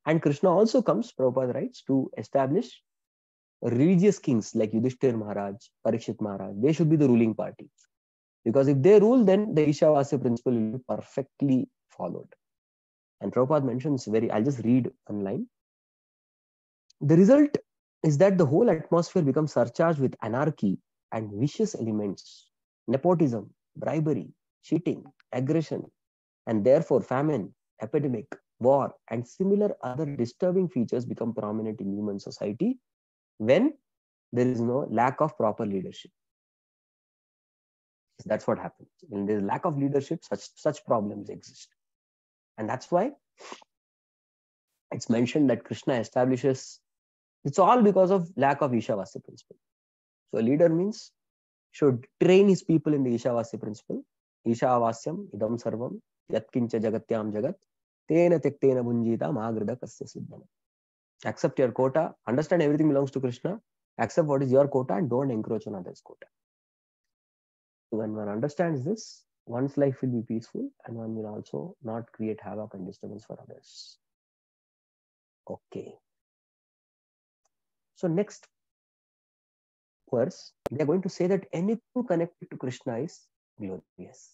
And Krishna also comes, Prabhupada writes, to establish religious kings like Yudhishthir Maharaj, Parikshit Maharaj. They should be the ruling party. Because if they rule, then the Ishavasya principle will be perfectly followed. And Prabhupada mentions very, I'll just read one line. The result is that the whole atmosphere becomes surcharged with anarchy and vicious elements, nepotism, bribery, cheating, aggression, and therefore famine, epidemic, war, and similar other disturbing features become prominent in human society when there is no lack of proper leadership. That's what happens. When there is lack of leadership, such such problems exist. And that's why it's mentioned that Krishna establishes it's all because of lack of Ishavasya principle. So a leader means should train his people in the Ishavasya principle. Ishavasyam idam sarvam yatkincha jagatyam jagat tena tektena bunjita magrida kasya. Accept your quota, understand everything belongs to Krishna, accept what is your quota and don't encroach on others' quota. So when one understands this, one's life will be peaceful and one will also not create havoc and disturbance for others. Okay. So next verse, they are going to say that anything connected to Krishna is glorious.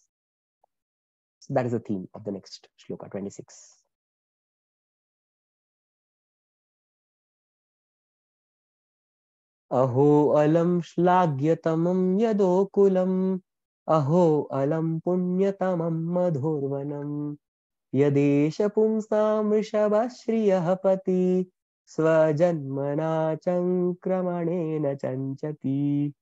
So that is the theme of the next shloka 26. अहो अलं श्लाघ्यतमं यदोकुलम्। अहो अलं पुण्यतमं मधुर्वनं यदेश पुंसां वृषभश्रियः पति। स्वजन्मना चङ्क्रमणेन चञ्चति।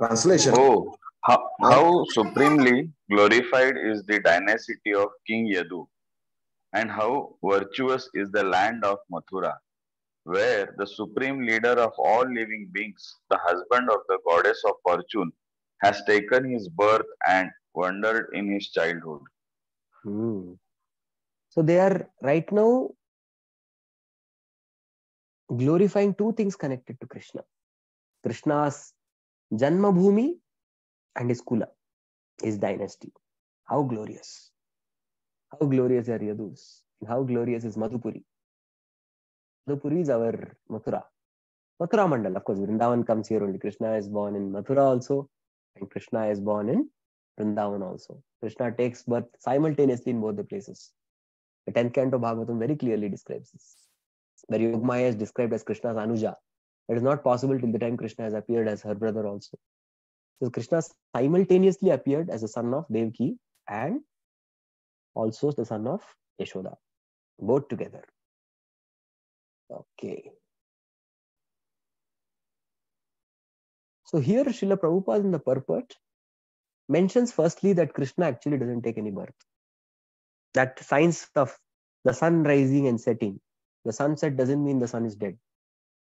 Translation. Oh, how, how supremely glorified is the dynasty of King Yadu, and how virtuous is the land of Mathura, where the supreme leader of all living beings, the husband of the goddess of fortune, has taken his birth and wandered in his childhood. Hmm. So they are right now glorifying two things connected to Krishna. Krishna's Janma Bhumi and his Kula, his dynasty. How glorious. How glorious are Yadus. And how glorious is Madhupuri. Madhupuri is our Mathura. Mathura Mandal, of course, Vrindavan comes here only. Krishna is born in Mathura also, and Krishna is born in Vrindavan also. Krishna takes birth simultaneously in both the places. The 10th canto Bhagavatam very clearly describes this. Where Yogamaya is described as Krishna's Anuja. It is not possible till the time Krishna has appeared as her brother also. So Krishna simultaneously appeared as the son of Devaki and also the son of Yashoda, both together. Okay. So here Srila Prabhupada in the purport mentions firstly that Krishna actually doesn't take any birth. That science of the sun rising and setting, the sunset doesn't mean the sun is dead.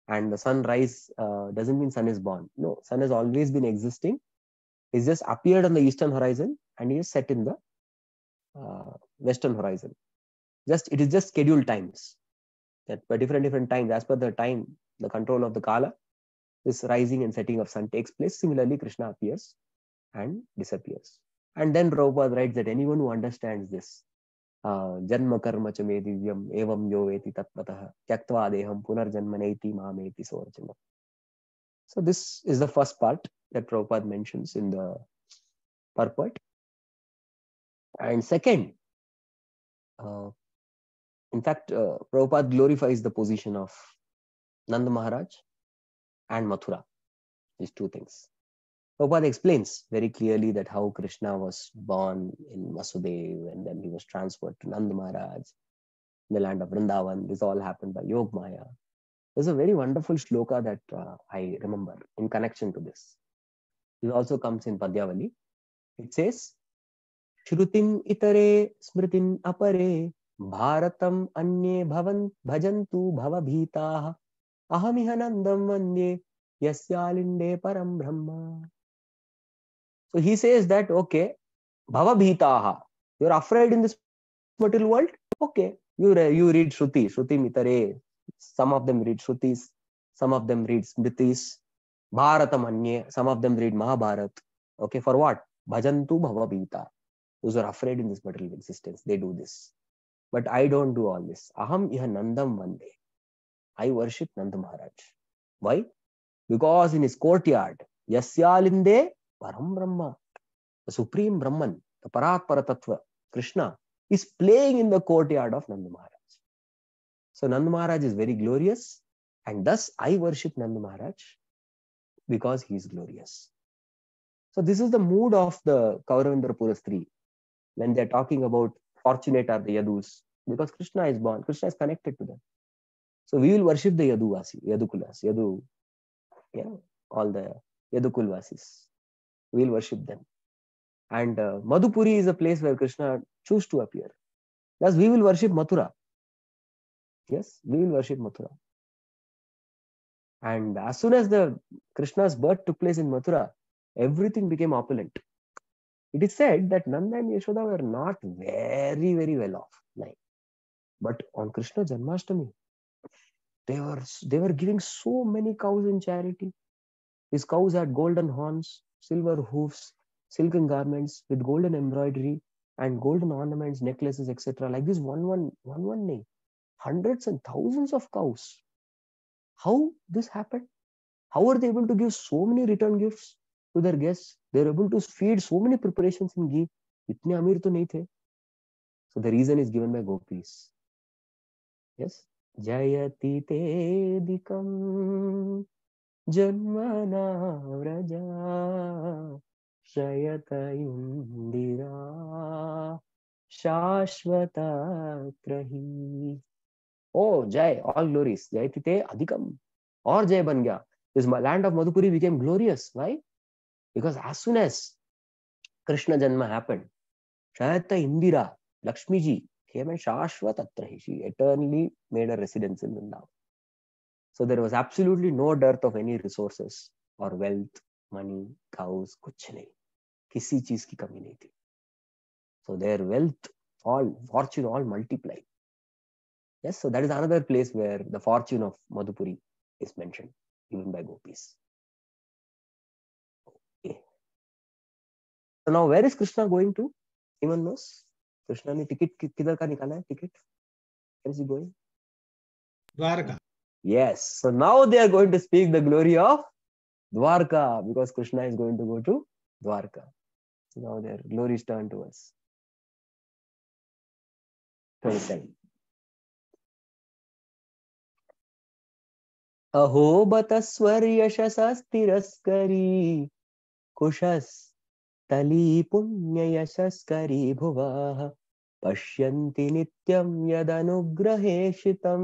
And the sunrise uh, doesn't mean sun is born. No, sun has always been existing. It's just appeared on the eastern horizon and he is set in the uh, western horizon. Just it is just scheduled times that by different different times as per the time the control of the kala this rising and setting of sun takes place similarly krishna appears and disappears and then Prabhupada writes that anyone who understands this जन्म कर्म च मे दिव्यम, एवं यो वेति तत्पत त्यक्वा देहम पुनर्जन्म नैति मामेति सोरचन so this is the first part that Prabhupada mentions in the purport and second in fact Prabhupada glorifies the position of Nanda Maharaj and Mathura this two things Prabhupada explains very clearly that how Krishna was born in Vasudeva and then he was transferred to Nand Maharaj in the land of Vrindavan. This all happened by Yogmaya. There's a very wonderful shloka that uh, I remember in connection to this. It also comes in Padyavali. It says, Shrutim itare smritin apare bharatam anye bhavan bhajantu bhavabhitaha ahamihanandam vande yasyalinde param brahma so he says that okay bhavabhitaha you're afraid in this material world? Okay. You you read shruti. Shruti mitare. Some of them read shrutis. Some of them read smritis. Bharatam anye some of them read mahabharat. Okay for what? Bhajantu bhavabhita those are afraid in this material existence they do this. But I don't do all this. Aham iha Nandam Vande. I worship Nanda Maharaj. Why? Because in his courtyard, Yasyalinde Param Brahma, the supreme Brahman, the Parat Paratattva, Krishna, is playing in the courtyard of Nanda Maharaj. So Nanda Maharaj is very glorious, and thus I worship Nanda Maharaj because he is glorious. So this is the mood of the Kauravendra Purastri when they're talking about fortunate are the Yadus because Krishna is born. Krishna is connected to them. So we will worship the Yaduvasi, Yadukulas, Yadu, yeah, all the Yadukulvasis. We will worship them. And uh, Madhupuri is a place where Krishna chose to appear. Thus, we will worship Mathura. Yes, we will worship Mathura. And as soon as the Krishna's birth took place in Mathura, everything became opulent it is said that Nanda and Yashoda were not very, very well off. Like, But on Krishna Janmashtami, they were they were giving so many cows in charity. These cows had golden horns, silver hoofs, silken garments with golden embroidery and golden ornaments, necklaces, etc. Like this one one one one name. Hundreds and thousands of cows. How this happened? How were they able to give so many return gifts to their guests? They were able to feed so many preparations in ghee. इतने अमीर तो नहीं थे. So the reason is given by gopis. Yes. जयति तेदिकं जन्मना शयत Oh, as soon as Krishna Janma happened, Shayata Indira, Lakshmi ji, came and Shashwatatrahi. She eternally made a residence in Vrindavan. So there was absolutely no dearth of any resources or wealth, money, cows, kuch nahi. किसी चीज़ की कमी नहीं थी so their wealth all fortune all multiplied yes so that is another place where the fortune of madhupuri is mentioned even by gopis okay so now where is krishna going to anyone knows krishna ne ticket किधर का निकाला है ticket where is he going Dwarka. Yes so now they are going to speak the glory of dwarka because krishna is going to go to dwarka so now their glory is turned to us 27 अहो बतस्वर्यशसस्तिरस्करी कुशस्तली पुण्ययशस्करी भुवः पश्यन्ति नित्यं यदनुग्रहेषितं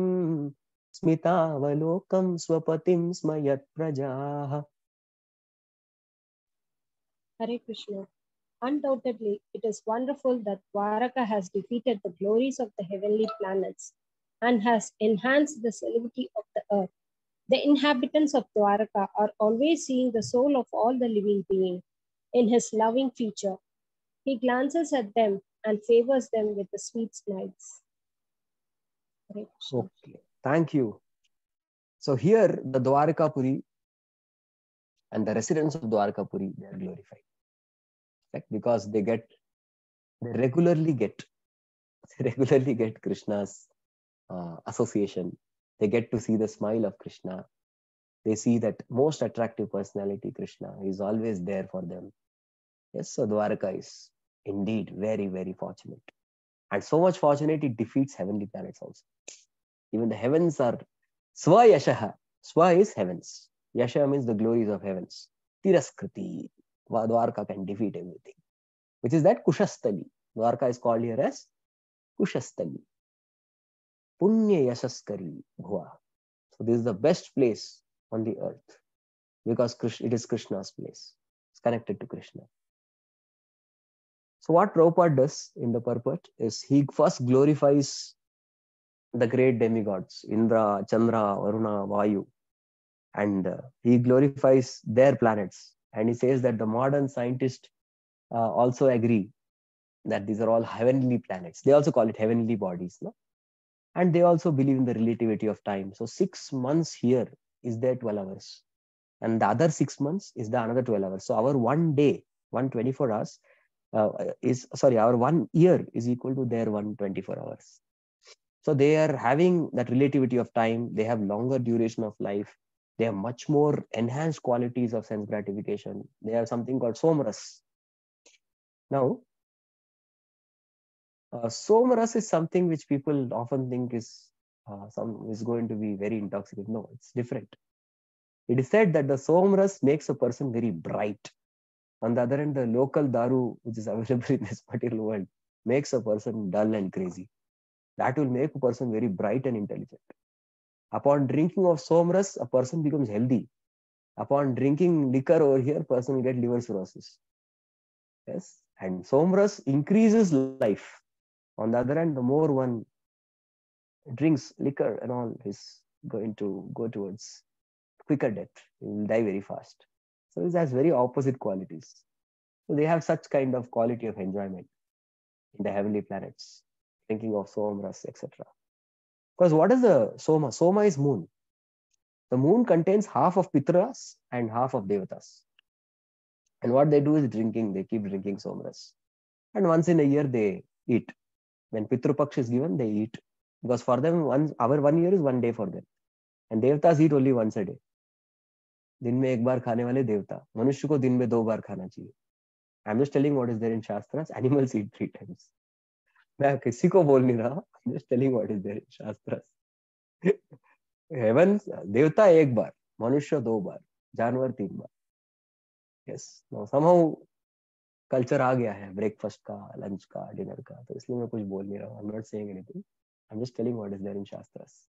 स्मितावलोकं स्वपतिं स्मयत् प्रजाः Hare Krishna. Undoubtedly, it is wonderful that Dwaraka has defeated the glories of the heavenly planets and has enhanced the celebrity of the earth. The inhabitants of Dwaraka are always seeing the soul of all the living being in his loving feature. He glances at them and favors them with the sweet smiles. Okay thank you. So here the Dwarkapuri and the residents of Dwarkapuri they are glorified, right? Because they get, they regularly get, they regularly get Krishna's uh, association. They get to see the smile of Krishna. They see that most attractive personality, Krishna, is always there for them. Yes, so Dwarka is indeed very, very fortunate. And so much fortunate, it defeats heavenly planets also. Even the heavens are Swa Yashaha. Swa is heavens. Yasha means the glories of heavens. Tiraskriti. Dwarka can defeat everything. Which is that Kushastali. Dwarka is called here as Kushastali. Punya Yashaskari Bhuva. So this is the best place on the earth because it is Krishna's place. It's connected to Krishna. So what Prabhupada does in the purport is he first glorifies the great demigods, Indra, Chandra, Varuna, Vayu, and uh, he glorifies their planets. And he says that the modern scientists uh, also agree that these are all heavenly planets. They also call it heavenly bodies. No? And they also believe in the relativity of time. So six months here is their 12 hours. And the other six months is the another 12 hours. So our one day, 124 hours, uh, is sorry, our one year is equal to their 124 hours. So they are having that relativity of time. They have longer duration of life. They have much more enhanced qualities of sense gratification. They have something called somaras. Now, uh, somaras is something which people often think is uh, some is going to be very intoxicating. No, it's different. It is said that the somaras makes a person very bright. On the other hand, the local daru, which is available in this particular world, makes a person dull and crazy. That will make a person very bright and intelligent. Upon drinking of somras, a person becomes healthy. Upon drinking liquor over here, person will get liver cirrhosis. Yes, and somras increases life. On the other hand, the more one drinks liquor and all, is going to go towards quicker death. He will die very fast. So it has very opposite qualities. So they have such kind of quality of enjoyment in the heavenly planets, thinking of somaras, etc. Because what is the Soma? Soma is moon. The moon contains half of Pitras and half of Devatas. And what they do is drinking, they keep drinking Somras. And once in a year they eat. When Pitru Paksh is given, they eat. Because for them, one our one year is one day for them. And Devatas eat only once a day. दिन में एक बार खाने वाले देवता मनुष्य को दिन में दो बार खाना चाहिए I am just telling what is there in shastras animals eat three times मैं किसी को बोल नहीं रहा just telling what is there in shastras heaven देवता एक बार, मनुष्य दो बार, जानवर तीन बार. यस नो समहाउ कल्चर आ गया है ब्रेकफास्ट का लंच का डिनर का तो इसलिए मैं कुछ बोल नहीं रहा हूँ. I am not saying anything I am just telling what is there in shastras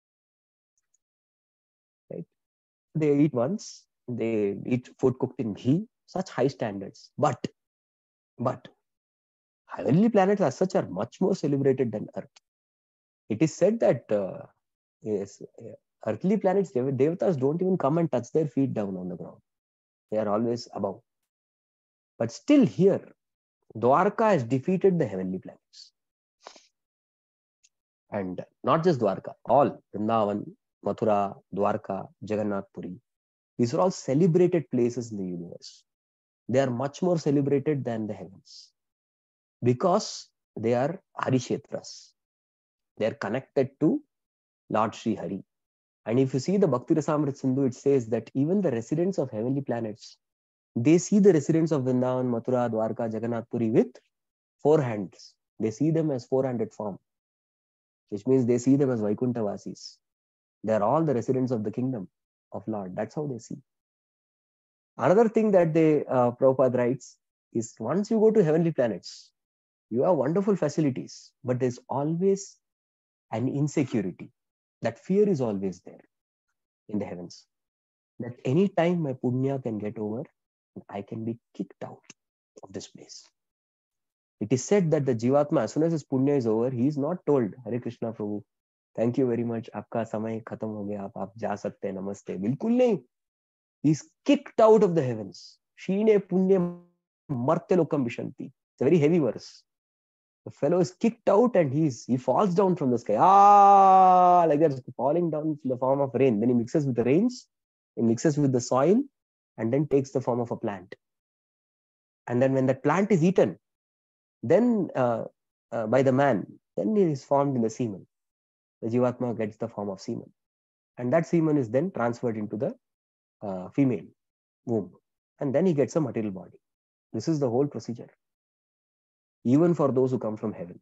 right they eat once, they eat food cooked in ghee, such high standards. But but heavenly planets as such are much more celebrated than earth. It is said that uh, yes earthly planets dev- devatas don't even come and touch their feet down on the ground. They are always above. But still here dwarka has defeated the heavenly planets. And not just dwarka all vrindavan mathura dwarka jagannath puri these are all celebrated places in the universe. They are much more celebrated than the heavens because they are harishetras they are connected to lord sri hari and if you see the bhakti rasamrit sindhu it says that even the residents of heavenly planets they see the residents of vrindavan mathura dwarka jagannath puri with four hands they see them as four-handed form which means they see them as vaikuntha vasis they are all the residents of the kingdom of Lord. That's how they see. Another thing that they uh, Prabhupada writes is once you go to heavenly planets, you have wonderful facilities, but there's always an insecurity. That fear is always there in the heavens. That any time my punya can get over, I can be kicked out of this place. It is said that the Jivatma, as soon as his punya is over, he is not told, Hare Krishna Prabhu, thank you very much आपका समय खत्म हो गया आप आप जा सकते हैं नमस्ते बिल्कुल नहीं is kicked out of the heavens शीने पुण्य लोकम विशंति it's a very heavy verse the fellow is kicked out and he's he falls down from the sky ah like that falling down in the form of rain then he mixes with the rains he mixes with the soil and then takes the form of a plant and then when that plant is eaten then uh, uh, by the man then he is formed in the semen the Jivatma gets the form of semen. And that semen is then transferred into the uh, female womb. And then he gets a material body. This is the whole procedure, even for those who come from heaven.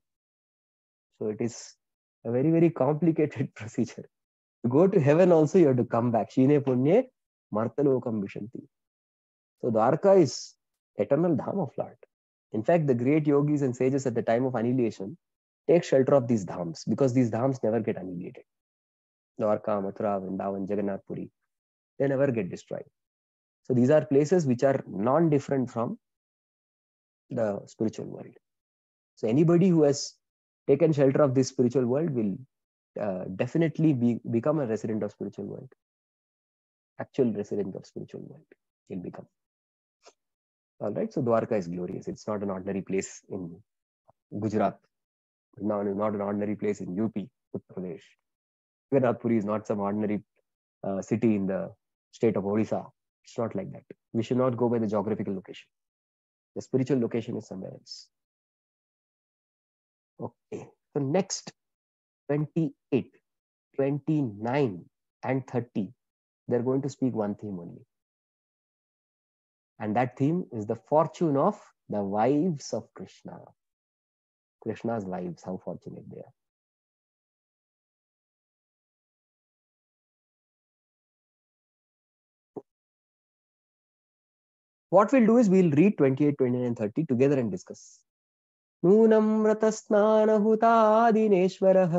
So it is a very, very complicated procedure. To go to heaven also, you have to come back. Shine punye martalokam vishanti. So Dwarka is eternal dham of Lord. In fact, the great yogis and sages at the time of annihilation take shelter of these dhams because these dhams never get annihilated. Dwarka, Mathura, Vrindavan, Jagannath Puri, they never get destroyed. So these are places which are non-different from the spiritual world. So anybody who has taken shelter of this spiritual world will uh, definitely be, become a resident of spiritual world. Actual resident of spiritual world will become. All right. So Dwarka is glorious. It's not an ordinary place in Gujarat now not an ordinary place in UP, Uttar Pradesh. Jagannath Puri is not some ordinary uh, city in the state of Odisha. It's not like that. We should not go by the geographical location. The spiritual location is somewhere else. Okay. So next, 28, 29, and 30, they're going to speak one theme only. And that theme is the fortune of the wives of Krishna. Krishna's wives, how fortunate they are. What we'll do is we'll read 28, 29, and 30 together and discuss. नूनं व्रतस्नानहुतादिनेश्वरः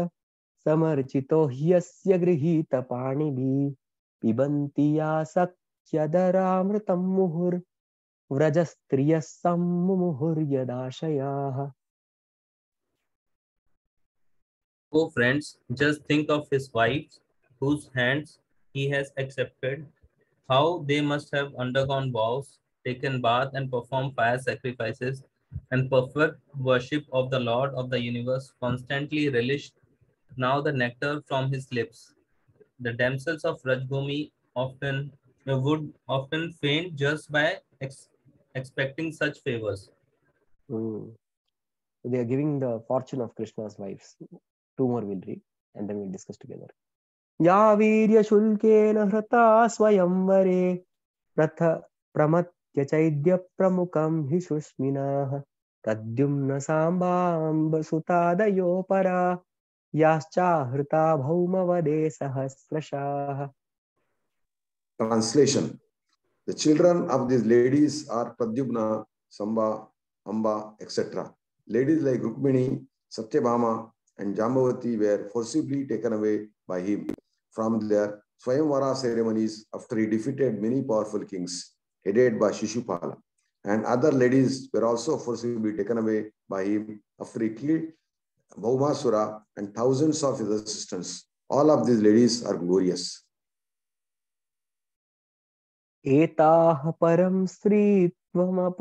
समर्चितो ह्यस्य गृहीतपाणिभिः पिबन्ति यासख्यदरामृतं मुहुर्व्रजस्त्रियः सम्मुहुर्यदाशयाः Oh, friends, just think of his wives, whose hands he has accepted, how they must have undergone vows, taken bath, and performed fire sacrifices, and perfect worship of the Lord of the universe constantly relished now the nectar from his lips. The damsels of Vrajbhumi often uh, would often faint just by ex- expecting such favors. Mm. They are giving the fortune of Krishna's wives. Two more we'll read and then we'll discuss together. या वीर्यशुल्केन हृता स्वयंवरे pratha pramat. चैद्य प्रमुखम हि सुस्मिना तद्युम्न सांबाब सुतादयोपरा याश्चाहृता भौम सहस्रशाः। Translation the children of this ladies are Pradyumna Samba Amba etcetera ladies like Rukmini Satyabhama and Jambavati were forcibly taken away by him from their swayamvara ceremonies after he defeated many powerful kings headed by Shishupala. And other ladies were also forcibly taken away by him after he killed Bhaumasura and thousands of his assistants. All of these ladies are glorious. एताः परं स्त्रीत्वमप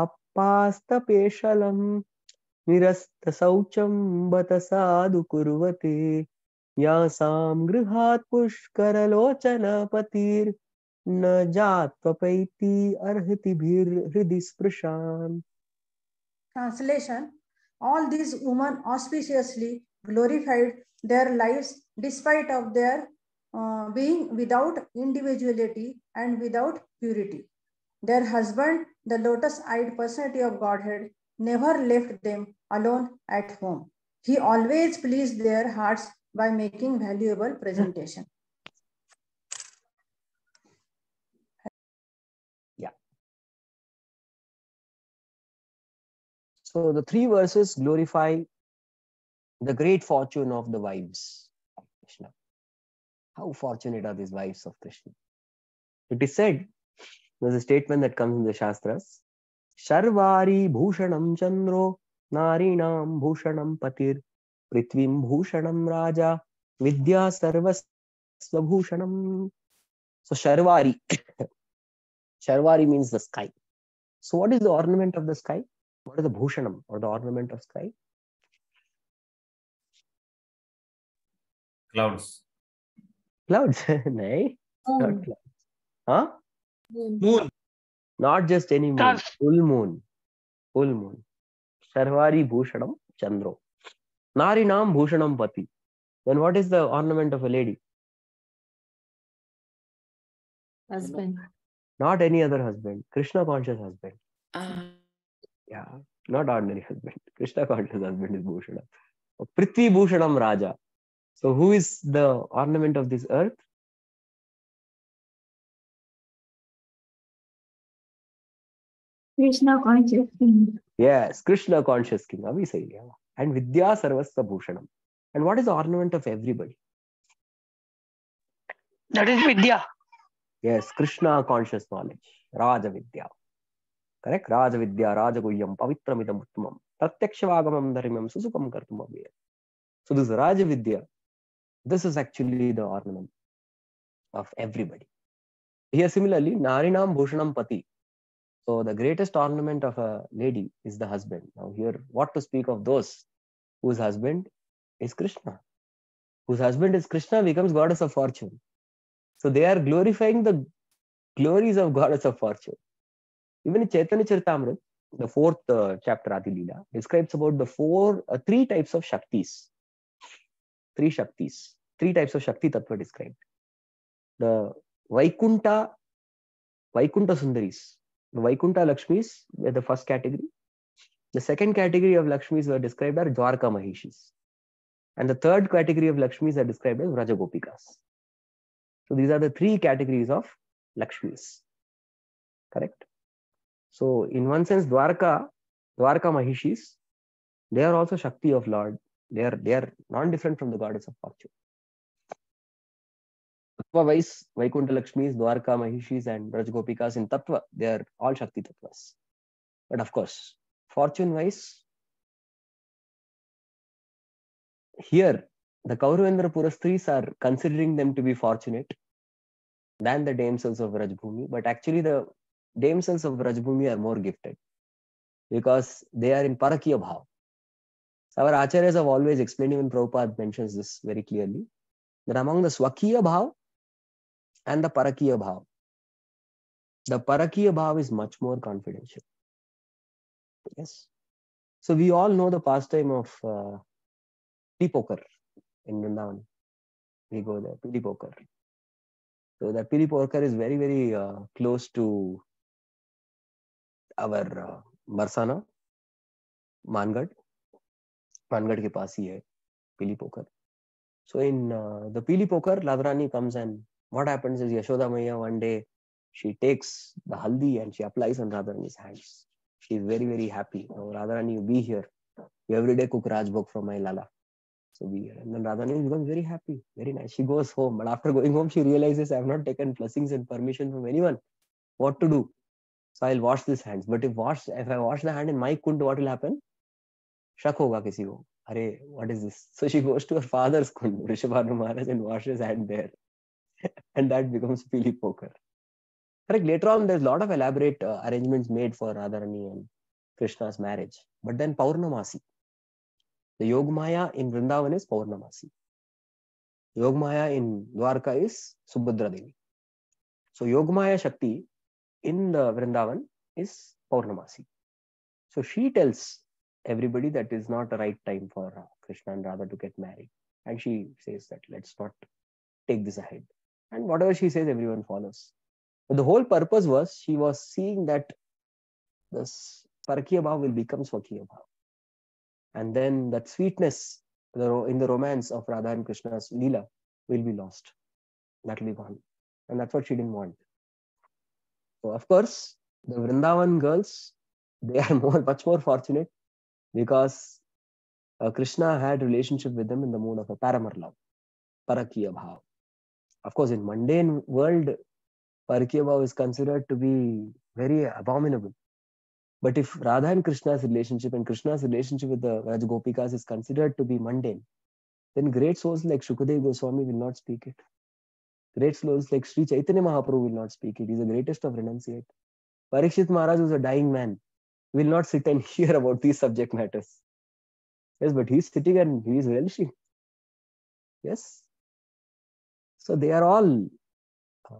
अपास्तपेशलं निरस्तशौचं बत साधु कुर्वते यासां गृहात् पुष्करलोचनपतिर्न जात्वपैति अर्हतिभिर्हृदि स्पृशान् Translation All these women auspiciously glorified their lives despite of their uh, being without individuality and without purity. Their husband, the lotus-eyed personality of Godhead, never left them alone at home. He always pleased their hearts by making valuable presentation. So the three verses glorify the great fortune of the wives of Krishna. How fortunate are these wives of Krishna? It is said, there's a statement that comes in the Shastras, Sharvari Bhushanam Chandro Narinam Bhushanam Patir Prithvim Bhushanam Raja Vidya Sarvasva Bhushanam. So Sharvari. Sharvari means the sky. So what is the ornament of the sky? What is the bhushanam or the ornament of sky? Clouds. Clouds. no, not clouds. Huh? Moon. Not just any moon. Stars. Full moon. Full moon. Sarvari bhushanam chandro. Narinam bhushanam pati. Then what is the ornament of a lady? Husband. Not any other husband. Krishna conscious husband. Ah. Yeah. Not ordinary husband. Krishna conscious husband is bhushanam. Oh, Prithvi bhushanam raja. So who is the ornament of this earth? Krishna conscious king. Yes, Krishna conscious king. Abhi sahi. And Vidya Sarvasva Bhushanam. And what is the ornament of everybody? That is Vidya. Yes, Krishna conscious knowledge. Raja Vidya. Correct राजविद्या राजगुह्यम पवित्रम इदम उत्तम प्रत्यक्ष वागमम धर्म्यम सुसुखम कर्तुम अव्यय so this राजविद्या this is actually the ornament of everybody here similarly नारीनाम भूषणम पति so the greatest ornament of a lady is the husband now here what to speak of those whose husband is Krishna whose husband is Krishna becomes goddess of fortune so they are glorifying the glories of goddess of fortune Even in Chaitanya Charitamrita, the fourth uh, chapter Adi Leela describes about the four, uh, three types of Shaktis. Three Shaktis. Three types of Shakti Tattva described. The Vaikunta, Vaikunta Sundaris. The Vaikunta Lakshmis were the first category. The second category of Lakshmis were described as Dwarka Mahishis. And the third category of Lakshmis are described as Vrajagopikas. So these are the three categories of Lakshmis. Correct? So in one sense, Dwarka, Dwarka Mahishis, they are also Shakti of Lord. They are they are non different from the goddess of fortune. Tattva wise, Vaikuntha Lakshmis, Dwarka Mahishis, and Vrajgopikas in Tattva, they are all Shakti Tattvas. But of course, fortune wise, here the Kauravendra Purastris are considering them to be fortunate than the damsels of Vrajbhumi, but actually the damsels of Vrajbhumi are more gifted because they are in Parakiya Bhav. Our acharyas have always explained, even Prabhupada mentions this very clearly, that among the Swakiya Bhav and the Parakiya Bhav, the Parakiya Bhav is much more confidential. Yes. So we all know the pastime of uh, poker in Vrindavan. We go there, pili poker. So that pili poker is very, very uh, close to our uh, Marsana, Mangad. Mangad के पास ही है pili poker. So in uh, the pili poker, Ladhrani comes and what happens is Yashoda Maya one day she takes the haldi and she applies on Radharani's hands. She is very, very happy. Oh, Radharani, you be here. You every day cook Rajbhog for my Lala. So be here. And then Radharani becomes very happy, very nice. She goes home. But after going home, she realizes I have not taken blessings and permission from anyone. What to do? so I'll wash these hands. But if wash if I wash the hand in my kund, what will happen? Shak hoga kisi ko. Are, what is this? So she goes to her father's kund, Vrishabhanu Maharaj, and washes hand there. and that becomes pili poker. Correct. Later on, there's a lot of elaborate uh, arrangements made for Radharani and Krishna's marriage. But then Paurnamasi. The Yogmaya in Vrindavan is Paurnamasi. Yogmaya in Dwarka is Subhadra Devi. So Yogmaya Shakti in the Vrindavan is Paurnamasi so she tells everybody that is not the right time for Krishna and Radha to get married. And she says that let's not take this ahead. And whatever she says, everyone follows. But the whole purpose was she was seeing that this Parakiya Bhav will become Swakiya Bhav. And then that sweetness in the romance of Radha and Krishna's Leela will be lost. That will be gone. And that's what she didn't want. So, of course, the Vrindavan girls, they are more, much more fortunate because uh, Krishna had relationship with them in the mood of a paramar love, parakiya bhav. Of course, in mundane world, parakiya bhav is considered to be very abominable. But if Radha and Krishna's relationship and Krishna's relationship with the Vraj Gopikas is considered to be mundane, then great souls like Shukadev Goswami will not speak it. Great souls like Sri Chaitanya Mahaprabhu will not speak it. He's the greatest of renunciate. Parikshit Maharaj was a dying man will not sit and hear about these subject matters. Yes, but he's sitting and he is relishing. Yes. So they are all uh,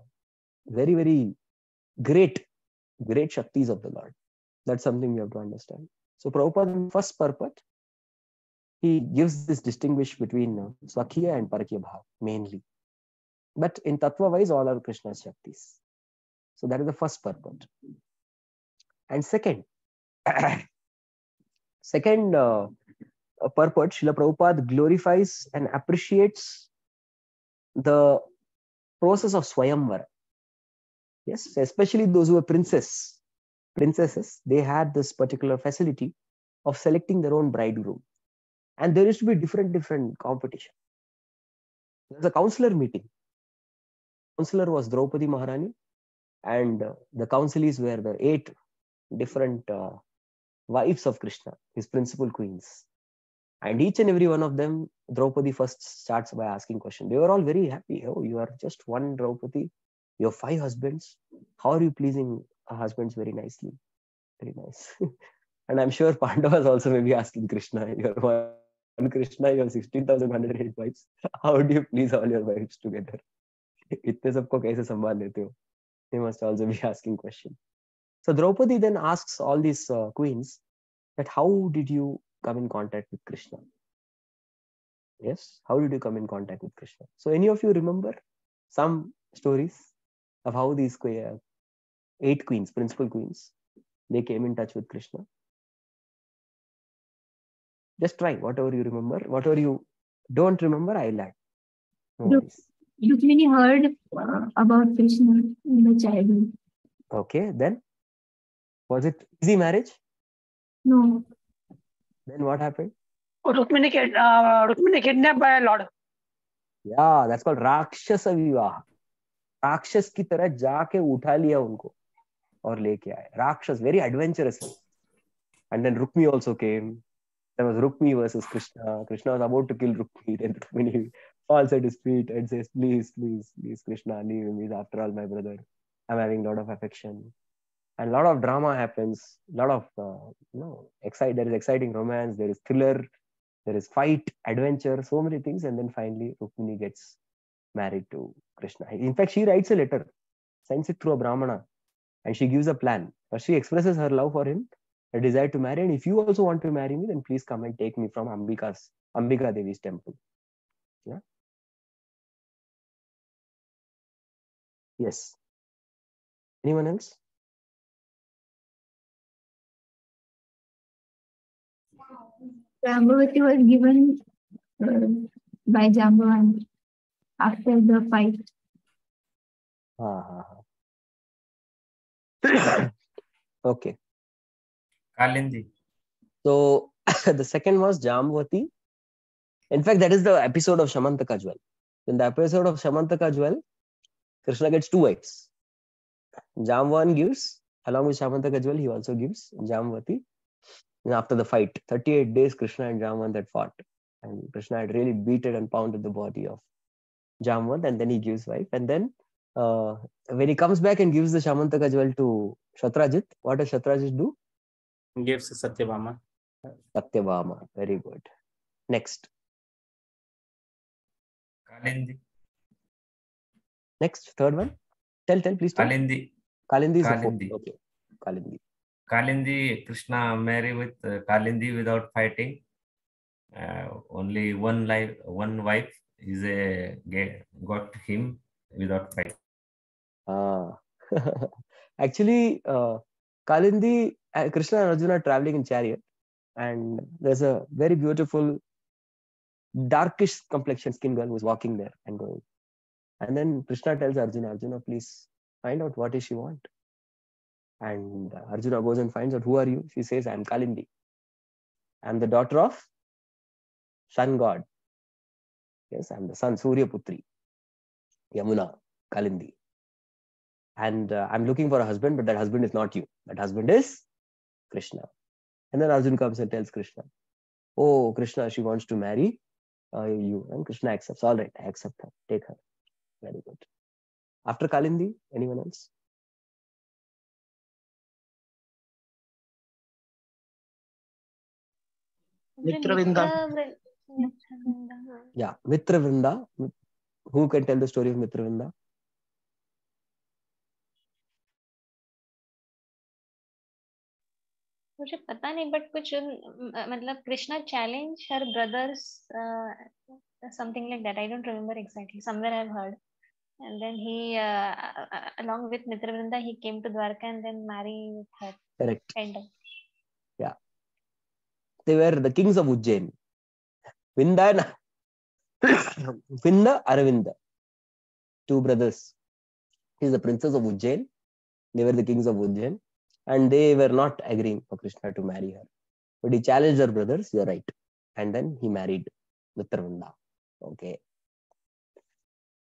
very, very great, great Shaktis of the Lord. That's something we have to understand. So Prabhupada first purport, he gives this distinguish between uh, Swakiya and Parakiya Bhav mainly. But in Tattva wise, all are Krishna's Shaktis. So that is the first purport. And second, Second uh, purport, Srila Prabhupada glorifies and appreciates the process of Swayamvara. Yes, especially those who were princess, princesses, they had this particular facility of selecting their own bridegroom. And there used to be different, different competition. There's a counselor meeting. Counselor was Draupadi Maharani, and uh, the counselees were the eight different uh, wives of Krishna, his principal queens. And each and every one of them, Draupadi first starts by asking question. They were all very happy. Oh, you are just one Draupadi. You have five husbands. How are you pleasing husbands very nicely? Very nice. and I'm sure Pandavas also may be asking Krishna, you are one Krishna, you have 16,108 wives. How do you please all your wives together? इतने सबको कैसे संभाल लेते हो? They must also be asking question. So Draupadi then asks all these uh, queens that how did you come in contact with Krishna? Yes, how did you come in contact with Krishna? So any of you remember some stories of how these uh, eight queens, principal queens, they came in touch with Krishna? Just try whatever you remember, whatever you don't remember, I'll add. No Rukmini heard about Krishna in the childhood. Okay, then was it easy marriage? No. Then what happened? Oh, Rukmini, uh, Rukmini kidnapped by a lord. Yeah, that's called Rakshasa Vivaha. राक्षस की तरह जाके उठा लिया उनको और लेके आए राक्षस very adventurous and then Rukmi also came there was Rukmi versus Krishna Krishna was about to kill Rukmi then Rukmini falls at his feet and says please please please Krishna leave him after all my brother I'm having a lot of affection and a lot of drama happens a lot of uh, you know excite there is exciting romance there is thriller there is fight, adventure, so many things, and then finally Rukmini gets married to Krishna. In fact, she writes a letter, sends it through a Brahmana, and she gives a plan. But she expresses her love for him, a desire to marry, and if you also want to marry me, then please come and take me from Ambika's Ambika Devi's temple. Yeah. Yes. Anyone else? Jambavati was given uh, by Jambavan after the fight. Ah. okay. Kalindi. So the second was Jamvati. In fact, that is the episode of Shamantaka Jewel. In the episode of Shamantaka Jewel, Krishna gets two wives. Jamvan gives, along with Shamantaka Jewel, he also gives Jamvati. And after the fight, 38 days, Krishna and Jamvan had fought. And Krishna had really beaten and pounded the body of Jamvan, and then he gives wife. And then uh, when he comes back and gives the Shamantaka Jewel to Shatrajit, what does Shatrajit do? Gives Satyabhama. Satyabhama. Very good. Next. Kalindi. Next, third one. Tell, tell, please tell. Kalindi. Kalindi is. Kalindi. Okay. Kalindi. Kalindi, Krishna marry with uh, Kalindi without fighting. Uh, only one life, one wife is a get, got him without fighting. Ah. Actually, uh, Kalindi, Krishna and Arjuna are traveling in chariot, and there's a very beautiful, darkish complexion skin girl who's walking there and going. And then Krishna tells Arjuna, Arjuna, please find out what does she want. And Arjuna goes and finds out who are you. She says, I'm Kalindi. I'm the daughter of sun god. Yes, I'm the son Surya Putri, Yamuna, Kalindi. And uh, I'm looking for a husband, but that husband is not you. That husband is Krishna. And then Arjuna comes and tells Krishna, Oh, Krishna, she wants to marry uh, you. And Krishna accepts. All right, I accept her. Take her. Very good. After Kalindi, anyone else? Mitravinda. Yeah, Mitra Vrinda. Who can tell the story of Mitra Vrinda? मुझे पता नहीं but कुछ मतलब Krishna challenge her brothers something like that i don't remember exactly somewhere i've heard and then he uh, uh, along with mitravrinda he came to dwarka and then married her Correct. kind of Yeah. They were the kings of Ujjain. Vinda and Vinda, Aravinda. Two brothers. He's the princess of Ujjain. They were the kings of Ujjain. And they were not agreeing for Krishna to marry her. But he challenged her brothers, you're right. And then he married Mitravinda. Okay.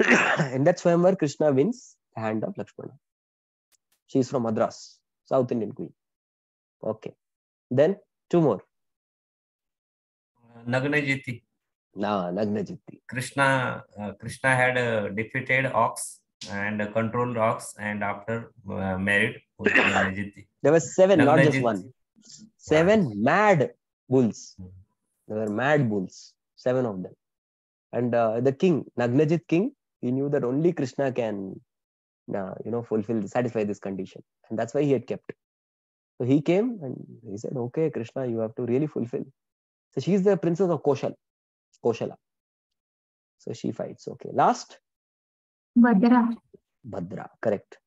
In that Swayamvar, Krishna wins the hand of Lakshmana. She's from Madras, South Indian queen. Okay. Then two more. Nagnajiti. Nah, Nagnajiti. Krishna, uh, Krishna had uh, defeated ox and uh, controlled ox, and after uh, married Nagnajiti. There were seven, not just one. Seven mad bulls. There were mad bulls, seven of them. And uh, the king, Nagnajit king, he knew that only Krishna can, uh, you know, fulfill, satisfy this condition. And that's why he had kept. So he came and he said, okay, Krishna, you have to really fulfill. So she's the princess of Koshal, Koshala. So she fights. Okay. Last, Bhadra. Bhadra. Correct.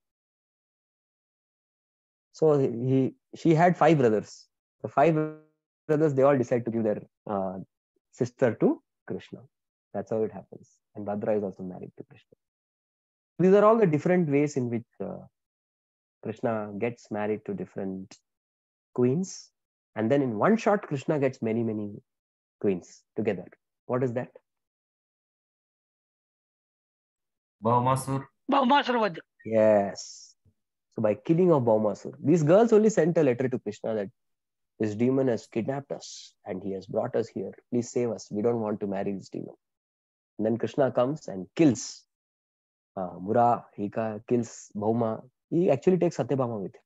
So he, he she had five brothers. The five brothers, they all decide to give their uh, sister to Krishna. That's how it happens. And Bhadra is also married to Krishna. These are all the different ways in which uh, Krishna gets married to different queens. And then in one shot, Krishna gets many, many queens together. What is that? Bhaumasur. Bhaumasur Vadh. Yes. So by killing of Bhaumasur, these girls only sent a letter to Krishna that this demon has kidnapped us and he has brought us here. Please save us. We don't want to marry this demon. And then Krishna comes and kills uh, Mura, he kills Bhauma. He actually takes Satyabhama with him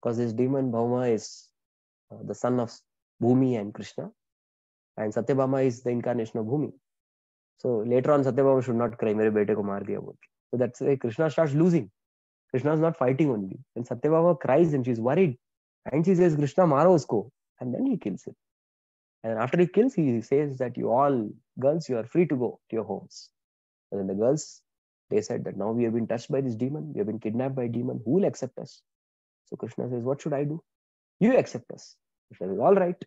because this demon Bhauma is uh, the son of Bhumi and Krishna, and Satyabhama is the incarnation of Bhumi. So later on, Satyabhama should not cry, Mere bete ko maar diya So that's why Krishna starts losing. Krishna is not fighting only. And Satyabhama cries and she's worried. And she says, Krishna, maro usko. And then he kills him. And after he kills, he says that you all girls, you are free to go to your homes. And then the girls, they said that now we have been touched by this demon. We have been kidnapped by a demon. Who will accept us? So Krishna says, what should I do? You accept us. Krishna says, all right.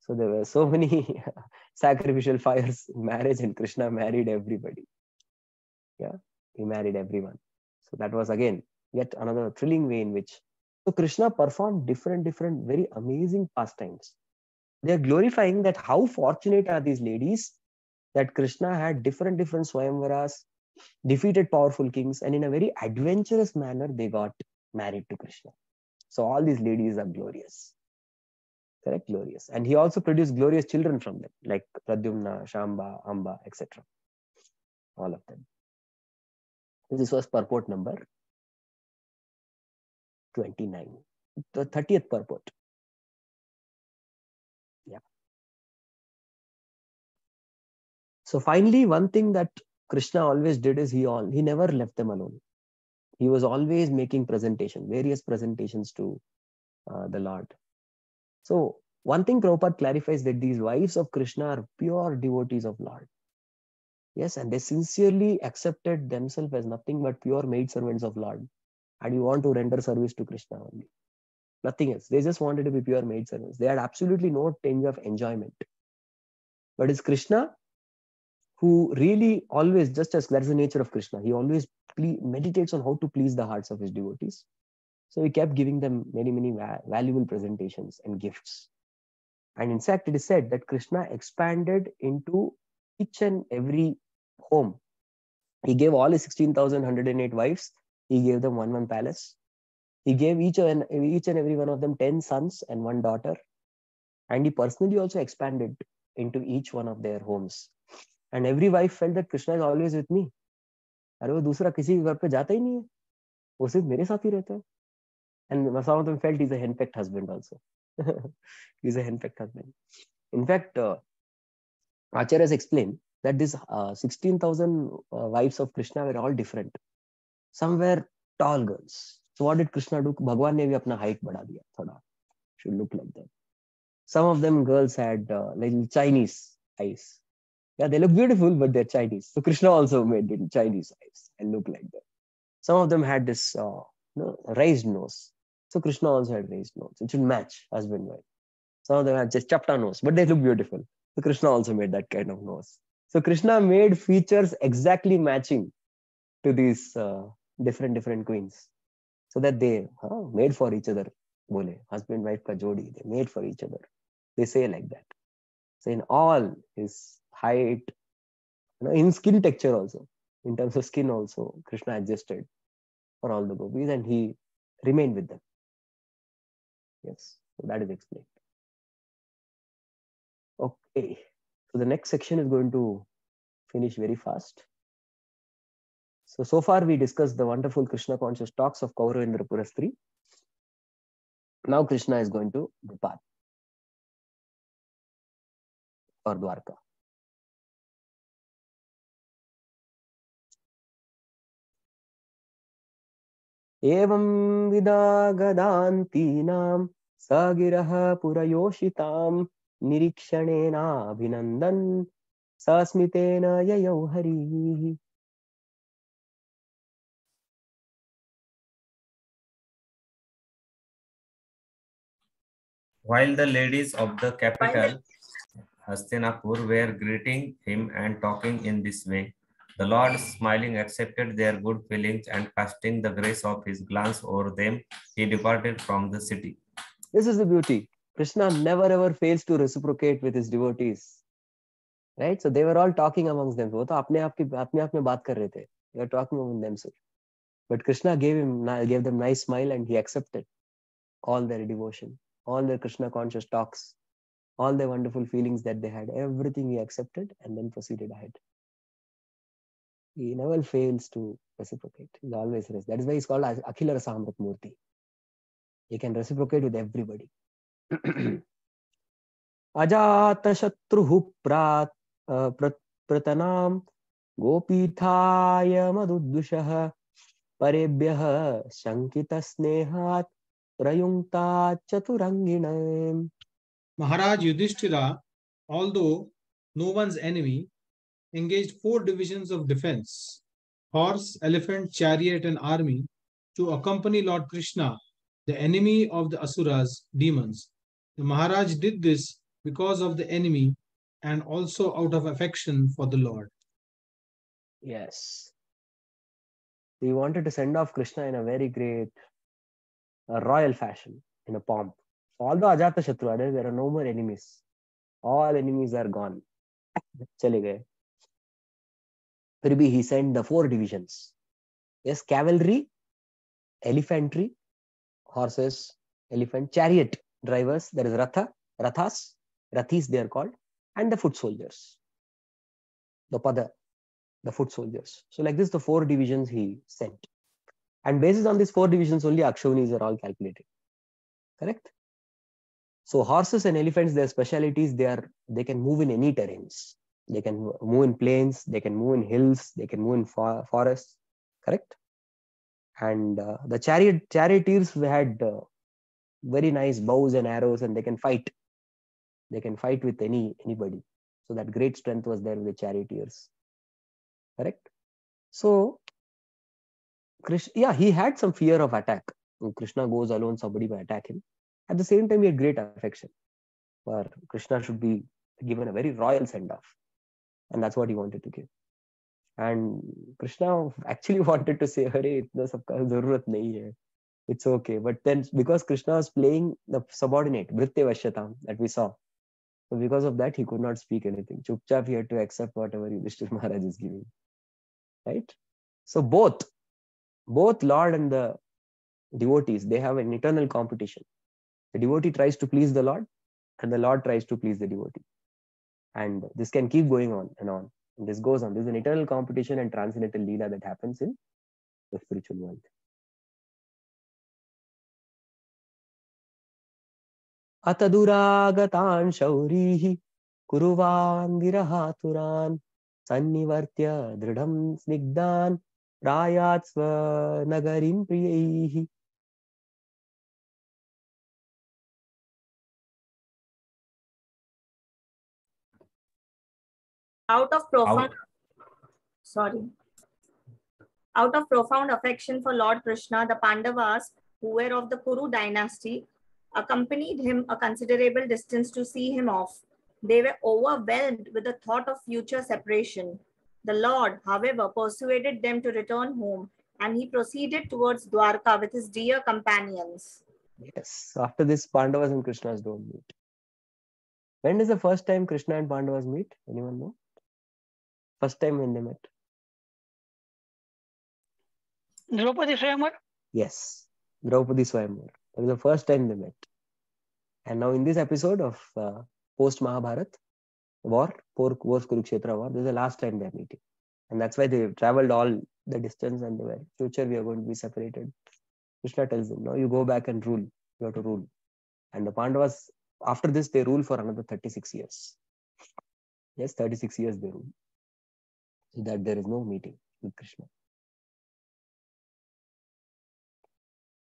So there were so many sacrificial fires in marriage and Krishna married everybody. Yeah, he married everyone. So that was again yet another thrilling way in which so Krishna performed different, different, very amazing pastimes. They are glorifying that how fortunate are these ladies that Krishna had different, different Swayamvaras, defeated powerful kings, and in a very adventurous manner, they got married to Krishna. So all these ladies are glorious. Correct? Glorious. And he also produced glorious children from them, like Pradyumna, Shamba, Amba, etc. All of them. This was purport number 29. The 30th purport. So finally, one thing that Krishna always did is he all he never left them alone. He was always making presentation, various presentations to uh, the Lord. So one thing Prabhupada clarifies that these wives of Krishna are pure devotees of Lord. Yes, and they sincerely accepted themselves as nothing but pure maid servants of Lord. And you want to render service to Krishna only. Nothing else. They just wanted to be pure maid servants. They had absolutely no tinge of enjoyment. But it's Krishna who really always, just as that's the nature of Krishna, he always ple- meditates on how to please the hearts of his devotees. So he kept giving them many, many va- valuable presentations and gifts. And in fact, it is said that Krishna expanded into each and every home. He gave all his 16,108 wives, he gave them one one palace. He gave each and each and every one of them 10 sons and one daughter. And he personally also expanded into each one of their homes. And every wife felt that Krishna is always with me. अरे वो दूसरा किसी के घर पे जाता ही नहीं है वो सिर्फ मेरे साथ ही रहता है and some of them felt he's a henpecked husband also he's a henpecked husband in fact uh, acharyas explain that these uh, 16000 uh, wives of krishna were all different some were tall girls so what did krishna do bhagwan ne bhi apna height बढ़ा दिया थोड़ा should look like that some of them girls had uh, like chinese eyes yeah they look beautiful but they're chinese. So krishna also made it chinese eyes and look like that. Some of them had this uh, no, raised nose. So krishna also had raised nose. It should match husband wife some of them had just chapta nose but they look beautiful. So krishna also made that kind of nose. So krishna made features exactly matching to these uh, different different queens. So that they huh, made for each other. bole husband wife ka jodi they made for each other. They say like that. So in all his height you know, in skin texture also in terms of skin also krishna adjusted for all the gopis and he remained with them. Yes so that is explained. Okay so the next section is going to finish very fast. So so far we discussed the wonderful krishna conscious talks of kauravendra purastri. Now krishna is going to depart or dwarka एवं विदा गदान्तीनां स गिरः पुरयोषितां निरीक्षणेनाभिनन्दन् सस्मितेन ययौ हरिः While the ladies of the capital, Hastinapur, were greeting him and talking in this way, the Lord, smiling, accepted their good feelings and casting the grace of his glance over them, he departed from the city. This is the beauty. Krishna never ever fails to reciprocate with his devotees. Right? So they were all talking amongst them. वो तो अपने आप की अपने आप में बात कर रहे थे. They were talking among themselves. But Krishna gave him gave them nice smile and he accepted all their devotion, all their Krishna conscious talks, all the wonderful feelings that they had. Everything he accepted and then proceeded ahead. He never fails to reciprocate. He's always rest. That is why he's called Akhila Rasamrit Murti. He can reciprocate with everybody. अजातशत्रुः प्रात् प्रतनां गोपीठाय मधुद्विषः परेभ्यः शङ्कितस्नेहात् प्रयुङ्क्तात् चतुरङ्गिणम् Maharaj Yudhishthira, although no one's enemy, engaged four divisions of defense horse, elephant, chariot, and army to accompany Lord Krishna, the enemy of the Asuras, demons. The Maharaj did this because of the enemy and also out of affection for the Lord. Yes. He wanted to send off Krishna in a very great, a royal fashion, in a pomp. Although Ajata Shatru, there are no more enemies. All enemies are gone. Tribi, he sent the four divisions. Yes, cavalry, elephantry, horses, elephant, chariot drivers, there is Ratha, Rathas, Rathis they are called, and the foot soldiers. The Pada, the foot soldiers. So like this, the four divisions he sent. And based on these four divisions only, Akshauhinis are all calculated. Correct? So horses and elephants, their specialities, they are they can move in any terrains. They can move in plains, they can move in hills, they can move in for forests. Correct? And uh, the chariot charioteers had uh, very nice bows and arrows, and they can fight. They can fight with any anybody. So that great strength was there with the charioteers. Correct? So Krishna, yeah, he had some fear of attack. When Krishna goes alone, somebody may attack him. At the same time, he had great affection. For Krishna should be given a very royal send off. And that's what he wanted to give. And Krishna actually wanted to say, Hare, itna sabka zarurat nahi hai. It's okay. But then because Krishna was playing the subordinate, Vritte Vashyatam, that we saw. So because of that, he could not speak anything. Chupchap, he had to accept whatever Yudhishthir Maharaj is giving. Right? So both, both Lord and the devotees, they have an eternal competition. The devotee tries to please the Lord, and the Lord tries to please the devotee And this can keep going on and on. And this goes on. There's an eternal competition and transcendental leela that happens in the spiritual world. अतदुरागतान् शौरीः कुरुवान् विरहातुरान् सन्निवर्त्य दृढं स्निग्धान् प्रायात् स्वनगरीं प्रियैः out of profound sorry. Out of profound affection for lord krishna the pandavas who were of the kuru dynasty accompanied him a considerable distance to see him off. They were overwhelmed with the thought of future separation. The lord however persuaded them to return home and he proceeded towards dwarka with his dear companions. Yes after this pandavas and krishnas don't meet. When is the first time krishna and pandavas meet? Anyone know first time when they met? Draupadi Swayamvar? Yes, Draupadi Swayamvar. That was the first time they met. And now in this episode of uh, post Mahabharat war, post Kurukshetra war, this is the last time they're meeting. And that's why they traveled all the distance and they were, future we are going to be separated. Krishna tells them, no, you go back and rule. You have to rule. And the Pandavas, after this, they rule for another 36 years. Yes, 36 years they rule that there is no meeting with Krishna.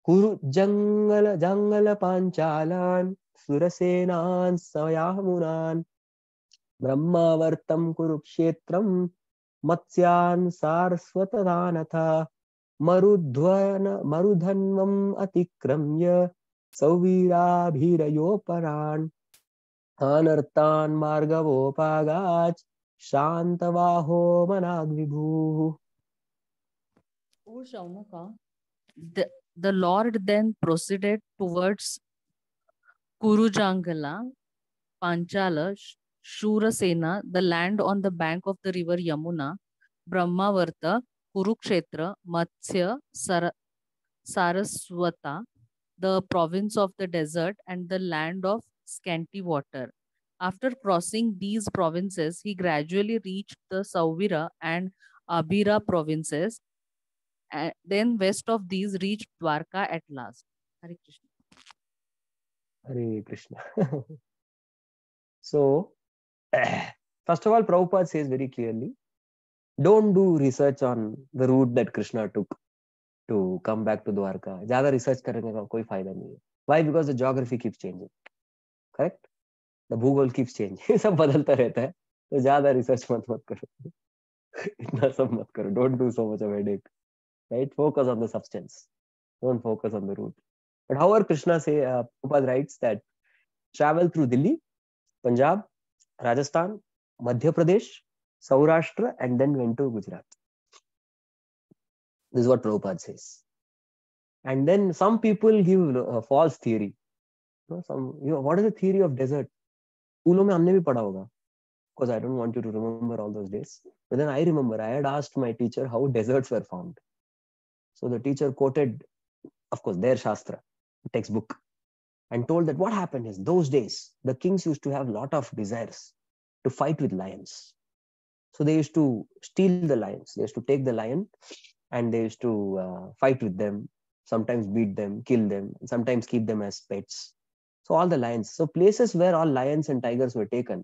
Kuru Jangala Jangala Panchalan Surasenan Sayamunan Brahmavartam Kurukshetram Matsyan Saraswatadanatha Marudhvana Marudhanvam Atikramya Sauvirabhirayoparan Anartan Margavopagach Shantavaho Managvibhu. O Shaunaka, the, the Lord then proceeded towards Kurujangala, Panchala, Shurasena, the land on the bank of the river Yamuna, Brahmavarta, Kurukshetra, Matsya, Sar- Saraswata, the province of the desert, and the land of scanty water. After crossing these provinces, he gradually reached the Sauvira and Abira provinces, and then west of these reached Dwarka at last. Hare Krishna. Hare Krishna. so, first of all, Prabhupada says very clearly don't do research on the route that Krishna took to come back to Dwarka. ज़्यादा research करने का कोई फायदा नहीं है. Why? Because the geography keeps changing. Correct? The भूगोल keeps change सब बदलता रहता है। तो ज़्यादा रिसर्च मत मत करो। इतना सब मत करो। Don't do so much of headache right focus on the substance don't focus on the route but how are Krishna says Prabhupada writes that travel through Delhi Punjab Rajasthan Madhya Pradesh Saurashtra and then went to Gujarat this what what says and then some people give false theory false theory. You know, some, you know, what is? स्कूलों में हमने भी पढ़ा होगा you to remember all those days. But then I remember I had asked my teacher how deserts were formed. So the teacher quoted, of course, their Shastra, textbook, and told that what happened is those days the kings used to have a lot of desires to fight with lions. So they used to steal the lions. They used to take the lion and they used to uh, fight with them, sometimes beat them, kill them, and sometimes keep them as pets. So all the lions. So places where all lions and tigers were taken,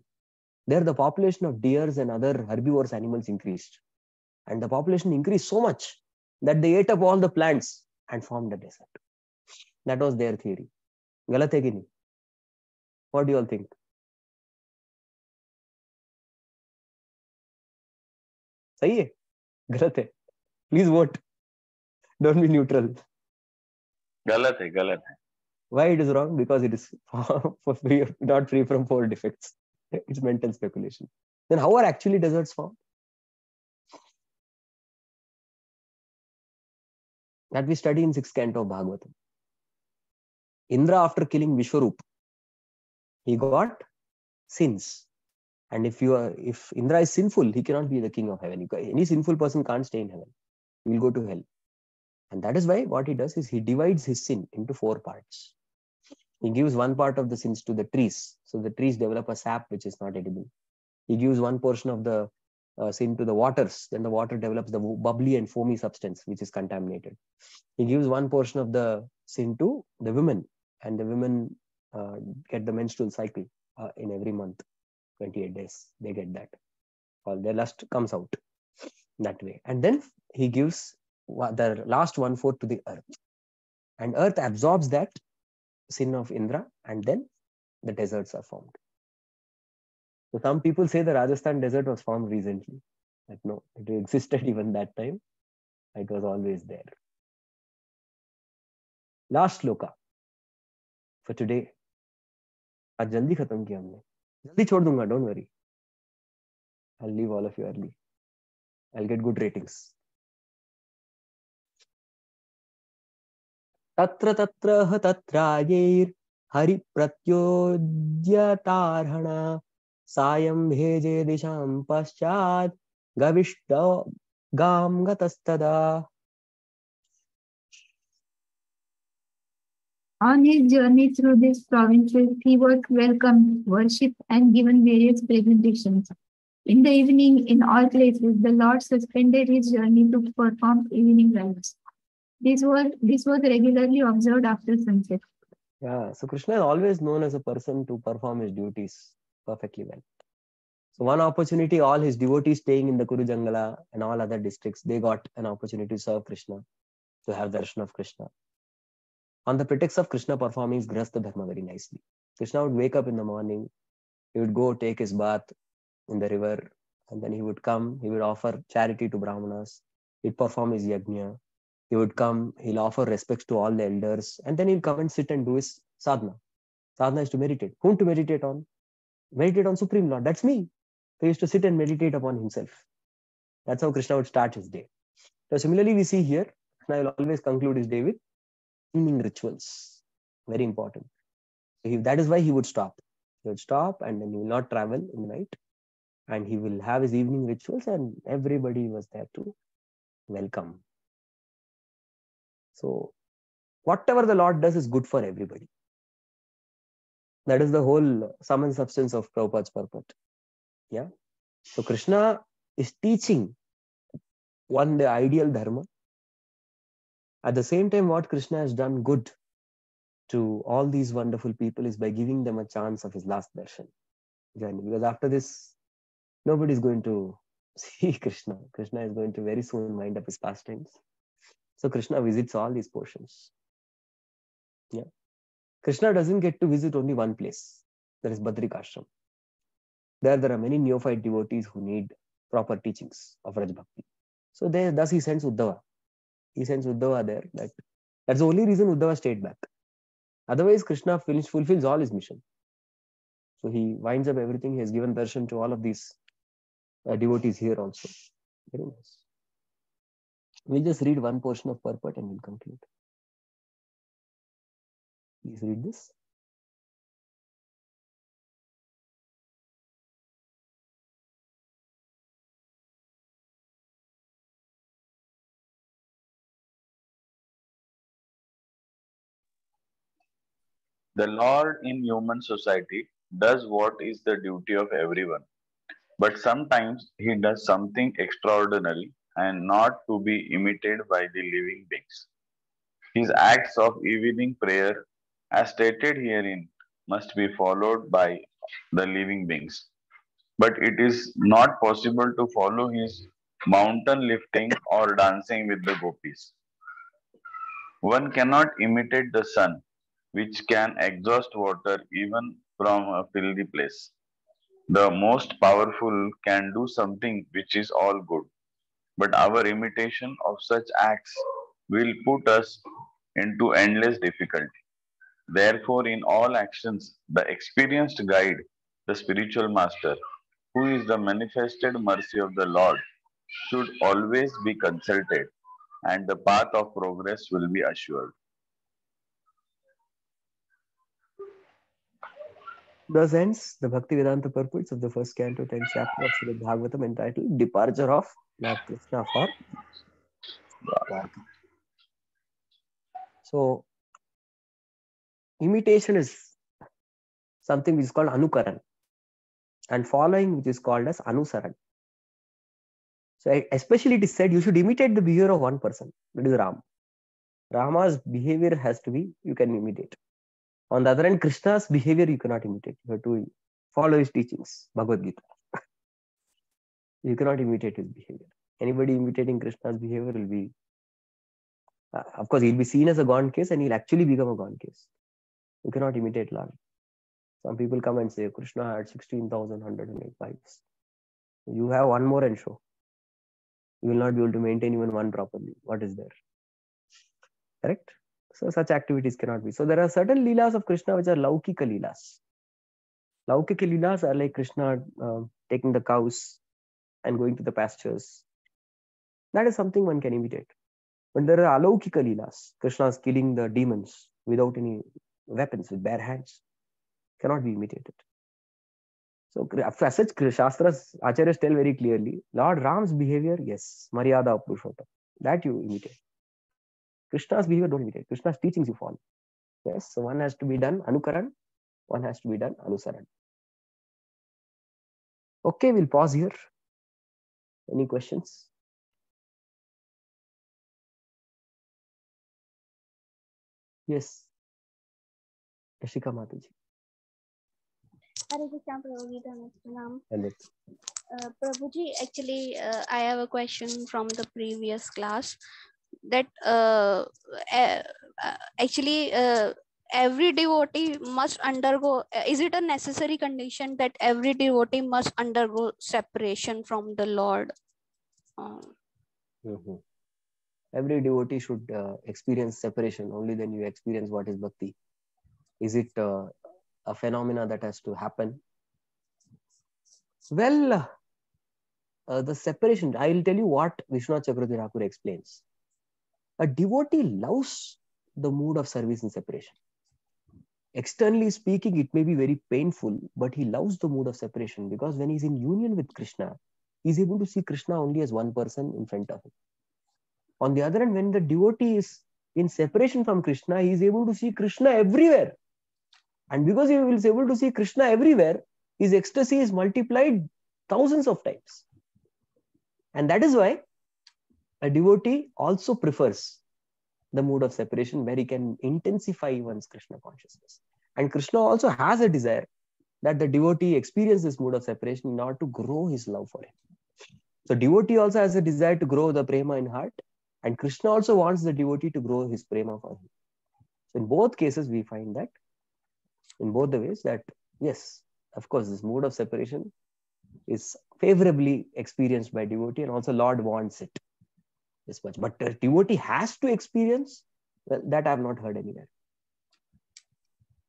there the population of deers and other herbivorous animals increased. And the population increased so much that they ate up all the plants and formed a desert. That was their theory. गलत है कि नहीं? What do you all think? सही है गलत है please vote don't be neutral गलत है गलत है why it is wrong? Because it is not free from four defects. It's mental speculation. Then how are actually deserts formed? That we study in sixth canto of bhagavatam. Indra after killing vishwarup he got sins. And if you are if indra is sinful he cannot be the king of heaven. Any sinful person can't stay in heaven. He will go to hell. And that is why what he does is he divides his sin into four parts he gives one part of the sins to the trees. So the trees develop a sap which is not edible. He gives one portion of the uh, sin to the waters. Then the water develops the bubbly and foamy substance which is contaminated. He gives one portion of the sin to the women and the women uh, get the menstrual cycle uh, in every month 28 days. They get that. All their lust comes out that way. And then he gives the last one fourth to the earth. And earth absorbs that sin of indra and then the deserts are formed so some people say the rajasthan desert was formed recently but no it existed even that time it was always there last sloka for today आज जल्दी खत्म किया हमने जल्दी छोड़ दूंगा don't worry I'll leave all of you early. I'll get good ratings. तत्र तत्र ह तत्रायैर् हरिप्रत्योद्यतार्हण सायं भेजे दिशां पश्चात् गविष्ट गां गतस्तदा On his journey through these provinces, he was welcomed, worshipped, and given various presentations. In the evening, in all places, the Lord suspended his journey to perform evening rites. This was this was regularly observed after sunset. Yeah, so Krishna is always known as a person to perform his duties perfectly well. So one opportunity, all his devotees staying in the Kuru Jangala and all other districts, they got an opportunity to serve Krishna, to have the darshan of Krishna. On the pretext of Krishna performing his Grihastha Dharma very nicely. Krishna would wake up in the morning, he would go take his bath in the river, and then he would come, he would offer charity to Brahmanas, he'd perform his yajna, he would come, he'll offer respects to all the elders, and then he'll come and sit and do his sadhana. Sadhana is to meditate. Whom to meditate on? Meditate on Supreme Lord. That's me. So He used to sit and meditate upon himself. That's how Krishna would start his day. So similarly, we see here, I will always conclude his day with evening rituals. Very important. So he, that is why he would stop. He would stop and then he will not travel in the night and he will have his evening rituals and everybody was there to welcome. So whatever the Lord does is good for everybody. That is the whole sum and substance of Prabhupada's purport. Yeah. So Krishna is teaching one the ideal dharma. At the same time, what Krishna has done good to all these wonderful people is by giving them a chance of his last darshan. Because after this, nobody is going to see Krishna. Krishna is going to very soon wind up his pastimes. So Krishna visits all these portions. Yeah. Krishna doesn't get to visit only one place. That is Badrikashram. There, there are many neophyte devotees who need proper teachings of Raj Bhakti. So there, thus he sends Uddhava. He sends Uddhava there. That, that's the only reason Uddhava stayed back. Otherwise, Krishna finish, fulfills all his mission. So he winds up everything. He has given darshan to all of these uh, devotees here also. Very nice. We'll just read one portion of purport and we'll conclude. Please read this. The Lord in human society does what is the duty of everyone, but sometimes he does something extraordinary and not to be imitated by the living beings. His acts of evening prayer, as stated herein, must be followed by the living beings. But it is not possible to follow his mountain lifting or dancing with the gopis. One cannot imitate the sun, which can exhaust water even from a filthy place. The most powerful can do something which is all good, but our imitation of such acts will put us into endless difficulty. Therefore, in all actions, the experienced guide, the spiritual master, who is the manifested mercy of the Lord, should always be consulted, and the path of progress will be assured. Thus ends the Bhaktivedanta purports of the first canto, 10th chapter of Srimad Bhagavatam entitled Departure of Lord Krishna for Dwarka. So, imitation is something which is called Anukaran and following which is called as Anusaran. So, especially it is said you should imitate the behavior of one person, that is Ram. Rama's behavior has to be, you can imitate. On the other hand, Krishna's behavior you cannot imitate. You have to follow his teachings, Bhagavad Gita. you cannot imitate his behavior. Anybody imitating Krishna's behavior will be, uh, of course, he'll be seen as a gone case and he'll actually become a gone case. You cannot imitate Lord. Some people come and say Krishna had 16,108 wives. You have one more and show. You will not be able to maintain even one properly. What is there? Correct? So such activities cannot be. So there are certain leelas of Krishna which are laukika leelas. Laukika leelas are like Krishna uh, taking the cows and going to the pastures. That is something one can imitate. But there are alaukika leelas. Krishna is killing the demons without any weapons, with bare hands. Cannot be imitated. So as such, Shastras, Acharyas tell very clearly, Lord Ram's behavior, yes, Maryada Purushottam. That you imitate. Krishna's behavior don't imitate. Krishna's teachings you follow. Yes, so one has to be done Anukaran, one has to be done Anusaran. Okay, we'll pause here. Any questions? Yes. Yashika Mataji. Hare Krishna Prabhuji, Namaskaram. Hello. Uh, Prabhuji, actually, uh, I have a question from the previous class that uh, uh, actually uh, every devotee must undergo is it a necessary condition that every devotee must undergo separation from the lord? Uh, mm-hmm. every devotee should uh, experience separation only then you experience what is bhakti. Is it uh, a phenomena that has to happen? Well uh, the separation i will tell you what Vishwanath Chakravarti Thakur explains a devotee loves the mood of service and separation. externally speaking, it may be very painful, but he loves the mood of separation because when he's in union with Krishna, he's able to see Krishna only as one person in front of him. On the other hand, when the devotee is in separation from Krishna, he is able to see Krishna everywhere. And because he is able to see Krishna everywhere, his ecstasy is multiplied thousands of times. And that is why a devotee also prefers the mood of separation where he can intensify one's Krishna consciousness. And Krishna also has a desire that the devotee experience this mood of separation in order to grow his love for him. So devotee also has a desire to grow the prema in heart, and Krishna also wants the devotee to grow his prema for him. So in both cases, we find that in both the ways that yes, of course, this mood of separation is favorably experienced by devotee, and also Lord wants it this much. But the devotee has to experience well, that I have not heard anywhere.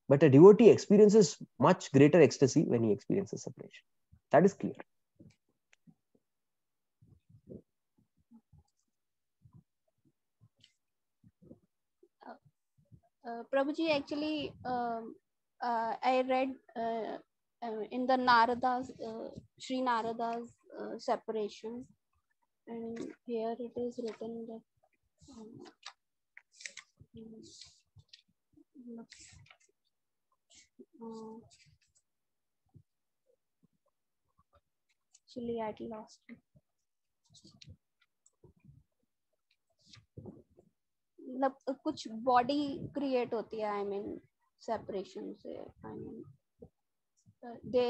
But a devotee experiences much greater ecstasy when he experiences separation. That is clear. Uh, Prabhuji, actually, um, uh, I read uh, uh, in the Narada's, uh, Sri Narada's uh, separation, and here it is written that. Um, uh, actually, I lost it. मतलब कुछ body create होती है आई mean separation से I mean they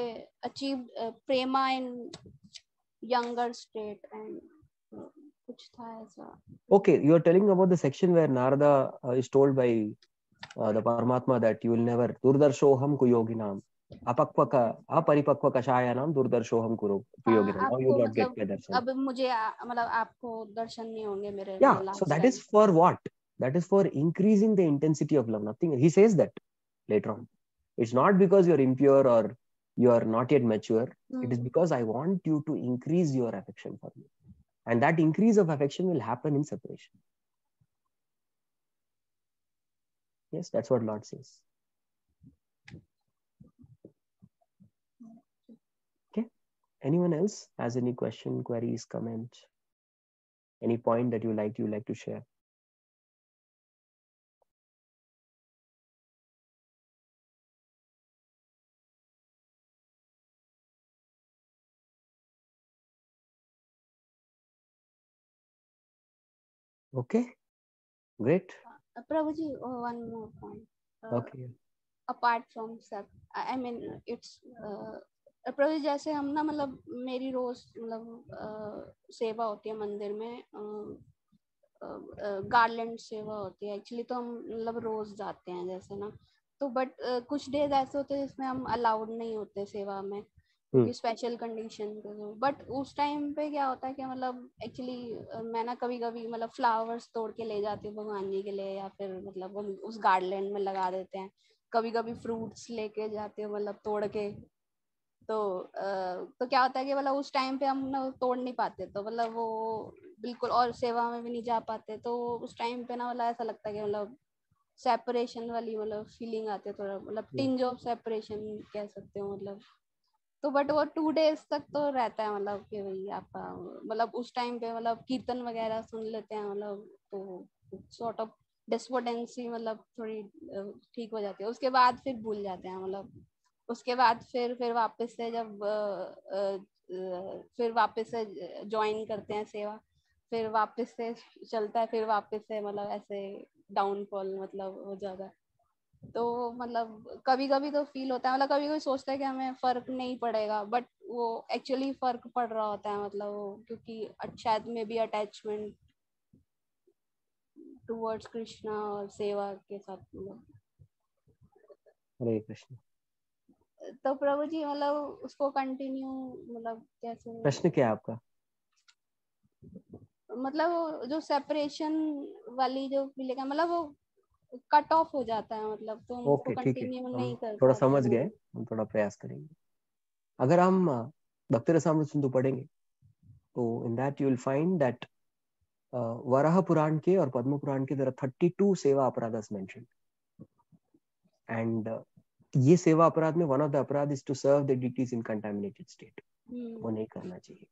achieve prema in younger state and कुछ था ऐसा। Okay you are telling about the section where Narada is told by the Paramatma that you will never दुर्दर्शो हम कुयोगिनाम अपक्वक अपरिपक्व कषायनाम दुर्दर्शो हम कुरु कुयोगिनाम now you don't get the darshan अब मुझे मतलब आपको दर्शन नहीं होंगे मेरे या so that is for what that is for increasing the intensity of love nothing he says that later on it's not because you are impure और you are not yet mature it is because I want you to increase your affection for you And that increase of affection will happen in separation. Yes, that's what Lord says. Okay. Anyone else has any question, queries, comment, any point that you like you like to share? Okay, great. Uh, Prabhuji, uh, one more point. Uh, Okay. apart from सब I mean it's uh, Prabhu ji, जैसे हम ना मतलब मेरी रोज मतलब सेवा होती है मंदिर में गार्लैंड सेवा होती है एक्चुअली तो हम मतलब रोज जाते हैं जैसे ना तो बट कुछ डेज़ ऐसे होते हैं जिसमें हम अलाउड नहीं होते सेवा में स्पेशल कंडीशन बट उस टाइम पे क्या होता है कि मतलब एक्चुअली मैं ना कभी कभी मतलब फ्लावर्स तोड़ के ले जाती हूँ भगवान जी के लिए या फिर मतलब उस गार्डलैंड में लगा देते हैं। कभी कभी फ्रूट्स लेके जाते हो मतलब तोड़ के। तो तो क्या होता है कि मतलब उस टाइम पे हम ना तोड़ नहीं पाते तो मतलब वो बिल्कुल और सेवा में भी नहीं जा पाते। तो उस टाइम पे ना मतलब ऐसा लगता है कि मतलब सेपरेशन वाली मतलब फीलिंग आती है थोड़ा मतलब टिंज ऑफ़ सेपरेशन कह सकते हो मतलब। तो बट वो टू डेज़ तक तो रहता है मतलब कि भाई आपका मतलब उस टाइम पे मतलब कीर्तन वगैरह सुन लेते हैं मतलब तो सॉर्ट ऑफ़ डिस्पोटेंसी मतलब थोड़ी ठीक हो जाती है। उसके बाद फिर भूल जाते हैं मतलब। उसके बाद फिर फिर वापस से जब फिर वापस से ज्वाइन करते हैं सेवा, फिर वापस से चलता है, फिर वापस से मतलब ऐसे डाउनफॉल मतलब हो जाता है। तो मतलब कभी कभी तो फील होता है मतलब कभी कभी सोचता है कि हमें फ़र्क नहीं पड़ेगा बट वो एक्चुअली फ़र्क पड़ रहा होता है मतलब वो क्योंकि शायद में भी अटैचमेंट टुवर्ड्स कृष्णा और सेवा के साथ मतलब। हरे कृष्ण। तो प्रभु जी मतलब उसको कंटिन्यू मतलब कैसे? प्रश्न क्या है आपका? मतलब जो सेपरेशन वाली जो फीलिंग है मतलब वो कट ऑफ़ हो जाता है मतलब तो ओके ठीक है। कंटिन्यू नहीं कर थोड़ा समझ गए हम थोड़ा प्रयास करेंगे। अगर हम भक्ति रसामृत सिंधु पढ़ेंगे तो in that you will find that Varaha Purana के और पद्म पुराण के there are 32 सेवा अपराधस mentioned एंड ये सेवा अपराध में one of the aparadh is to serve the deities in contaminated state वो नहीं करना चाहिए।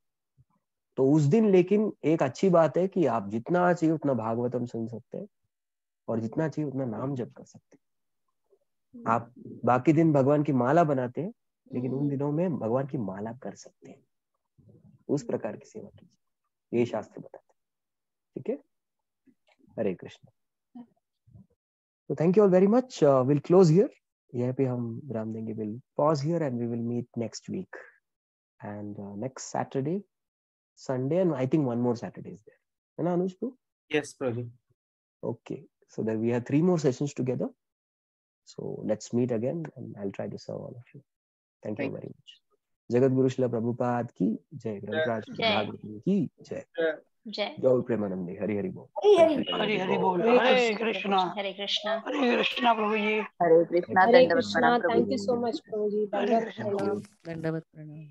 तो उस दिन लेकिन एक अच्छी बात है कि आप जितना चाहिए उतना भागवतम सुन सकते हैं। और जितना चाहिए उतना नाम जप कर सकते आप बाकी दिन भगवान की माला बनाते हैं लेकिन उन दिनों में भगवान की माला कर सकते हैं। उस प्रकार की सेवा कीजिए। ये शास्त्र बताते हैं। ठीक है? हरे कृष्ण। तो thank you all very much will close here यहाँ पे हम विराम देंगे। Will pause here and we will meet next week and next Saturday Sunday and I think one more Saturday is there है ना अनुज तू Yes, Prabhu. okay. So that we have three more sessions together. So let's meet again and i'll try to serve all of you. Thank Thank you very much. Jagat Guru शिला प्रभुपाद की जय ग्रंथराज। भागवत की जय जय जय प्रेमानंदी हरि हरि बोल हरे हरि बोल हरे कृष्णा हरे कृष्णा हरे कृष्णा प्रभु जी हरे कृष्णा दंडवत प्रणाम thank you so much Prabhu ji दंडवत प्रणाम दंडवत प्रणाम.